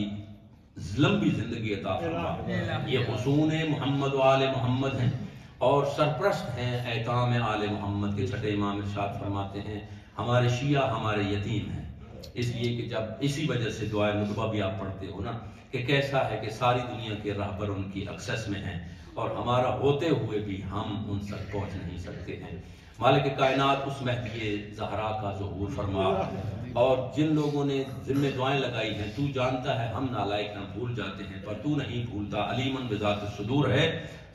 लंबी ज़िंदगी अता ये हसून मोहम्मद आल मोहम्मद हैं और सरप्रस्त हैं एताम आल मोहम्मद के छठे इमाम इरशाद फरमाते हैं, हमारे शिया, हमारे यतीम हैं। इसलिए कि जब इसी वजह से दुआ नुतबा भी आप पढ़ते हो ना, कि कैसा है कि सारी दुनिया के राह पर उनकी एक्सेस में हैं और हमारा होते हुए भी हम उन तक पहुँच नहीं सकते हैं। मालिक कायनात, उस महदी जहरा का जहूर फरमा। और जिन लोगों ने जिम्मे दुआएँ लगाई हैं, तू जानता है हम नालायक ना भूल जाते हैं, पर तू नहीं भूलता। अलीमन बिजात सुदूर है,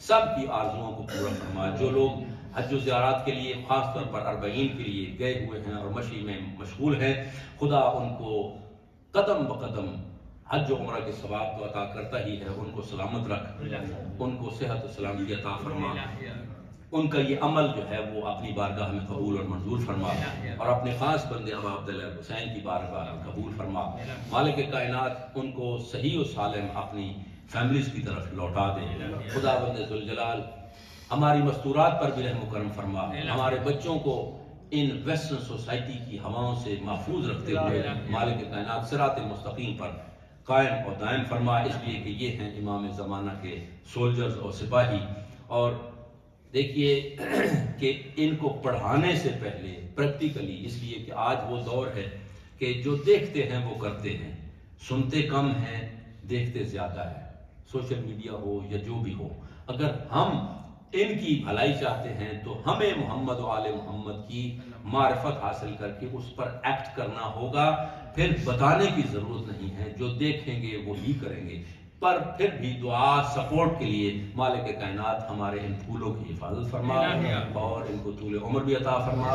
सब की आरजुओं को पूरा फरमा। जो लोग हज ज़्यारात के लिए ख़ास तौर पर अरबईन के लिए गए हुए हैं और मशी में मशगूल हैं, खुदा उनको कदम ब कदम हज उम्र के सवाब तो अता करता ही है। उनको सलामत रख, उनको सेहत सलामती अता फरमा। उनका ये अमल जो है वो अपनी बारगाह में कबूल और मंजूर फरमा। और अपने खास बंदे अब हुसैन की बारगाह में कबूल फरमा। मालिक कायनात उनको सही और सालम अपनी फैमिलीज़ की तरफ़ लौटा दें। खुदा बंदलाल हमारी मस्तूरात पर भी रहम करम फरमा। हमारे बच्चों को इन वेस्टर्न सोसाइटी की हवाओं से महफूज रखते हुए मालिक कायनात सरात मुस्तकीम पर कायम और दायम फरमा। इसलिए कि ये हैं इमाम ज़माना के सोल्जर्स और सिपाही। और देखिए, कि इनको पढ़ाने से पहले प्रैक्टिकली इसलिए कि आज वो दौर है कि जो देखते हैं, वो करते हैं। सुनते कम हैं, देखते ज़्यादा है। सोशल मीडिया हो या जो भी हो। अगर हम इनकी भलाई चाहते हैं तो हमें मोहम्मद आल मोहम्मद की मार्फत हासिल करके उस पर एक्ट करना होगा। फिर बताने की ज़रूरत नहीं है। जो देखेंगे, वो ही करेंगे। पर फिर भी दुआ सपोर्ट के लिए मालिक कायनात हमारे इन फूलों की हिफाजत फरमा और इनको तूल उम्र भी अता फरमा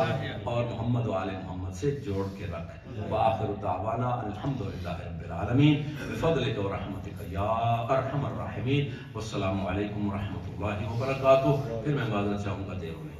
और मोहम्मद वाल मोहम्मद से जोड़ के रख। वाखिर दावाना अल्हम्दुलिल्लाह बिफदलिक व रहमतिक या अरहमर राहिमीन। वस्सलामु अलैकुम व रहमतुल्लाहि व बरकातुहू फिर मैं माजरत चाहूँगा देर होने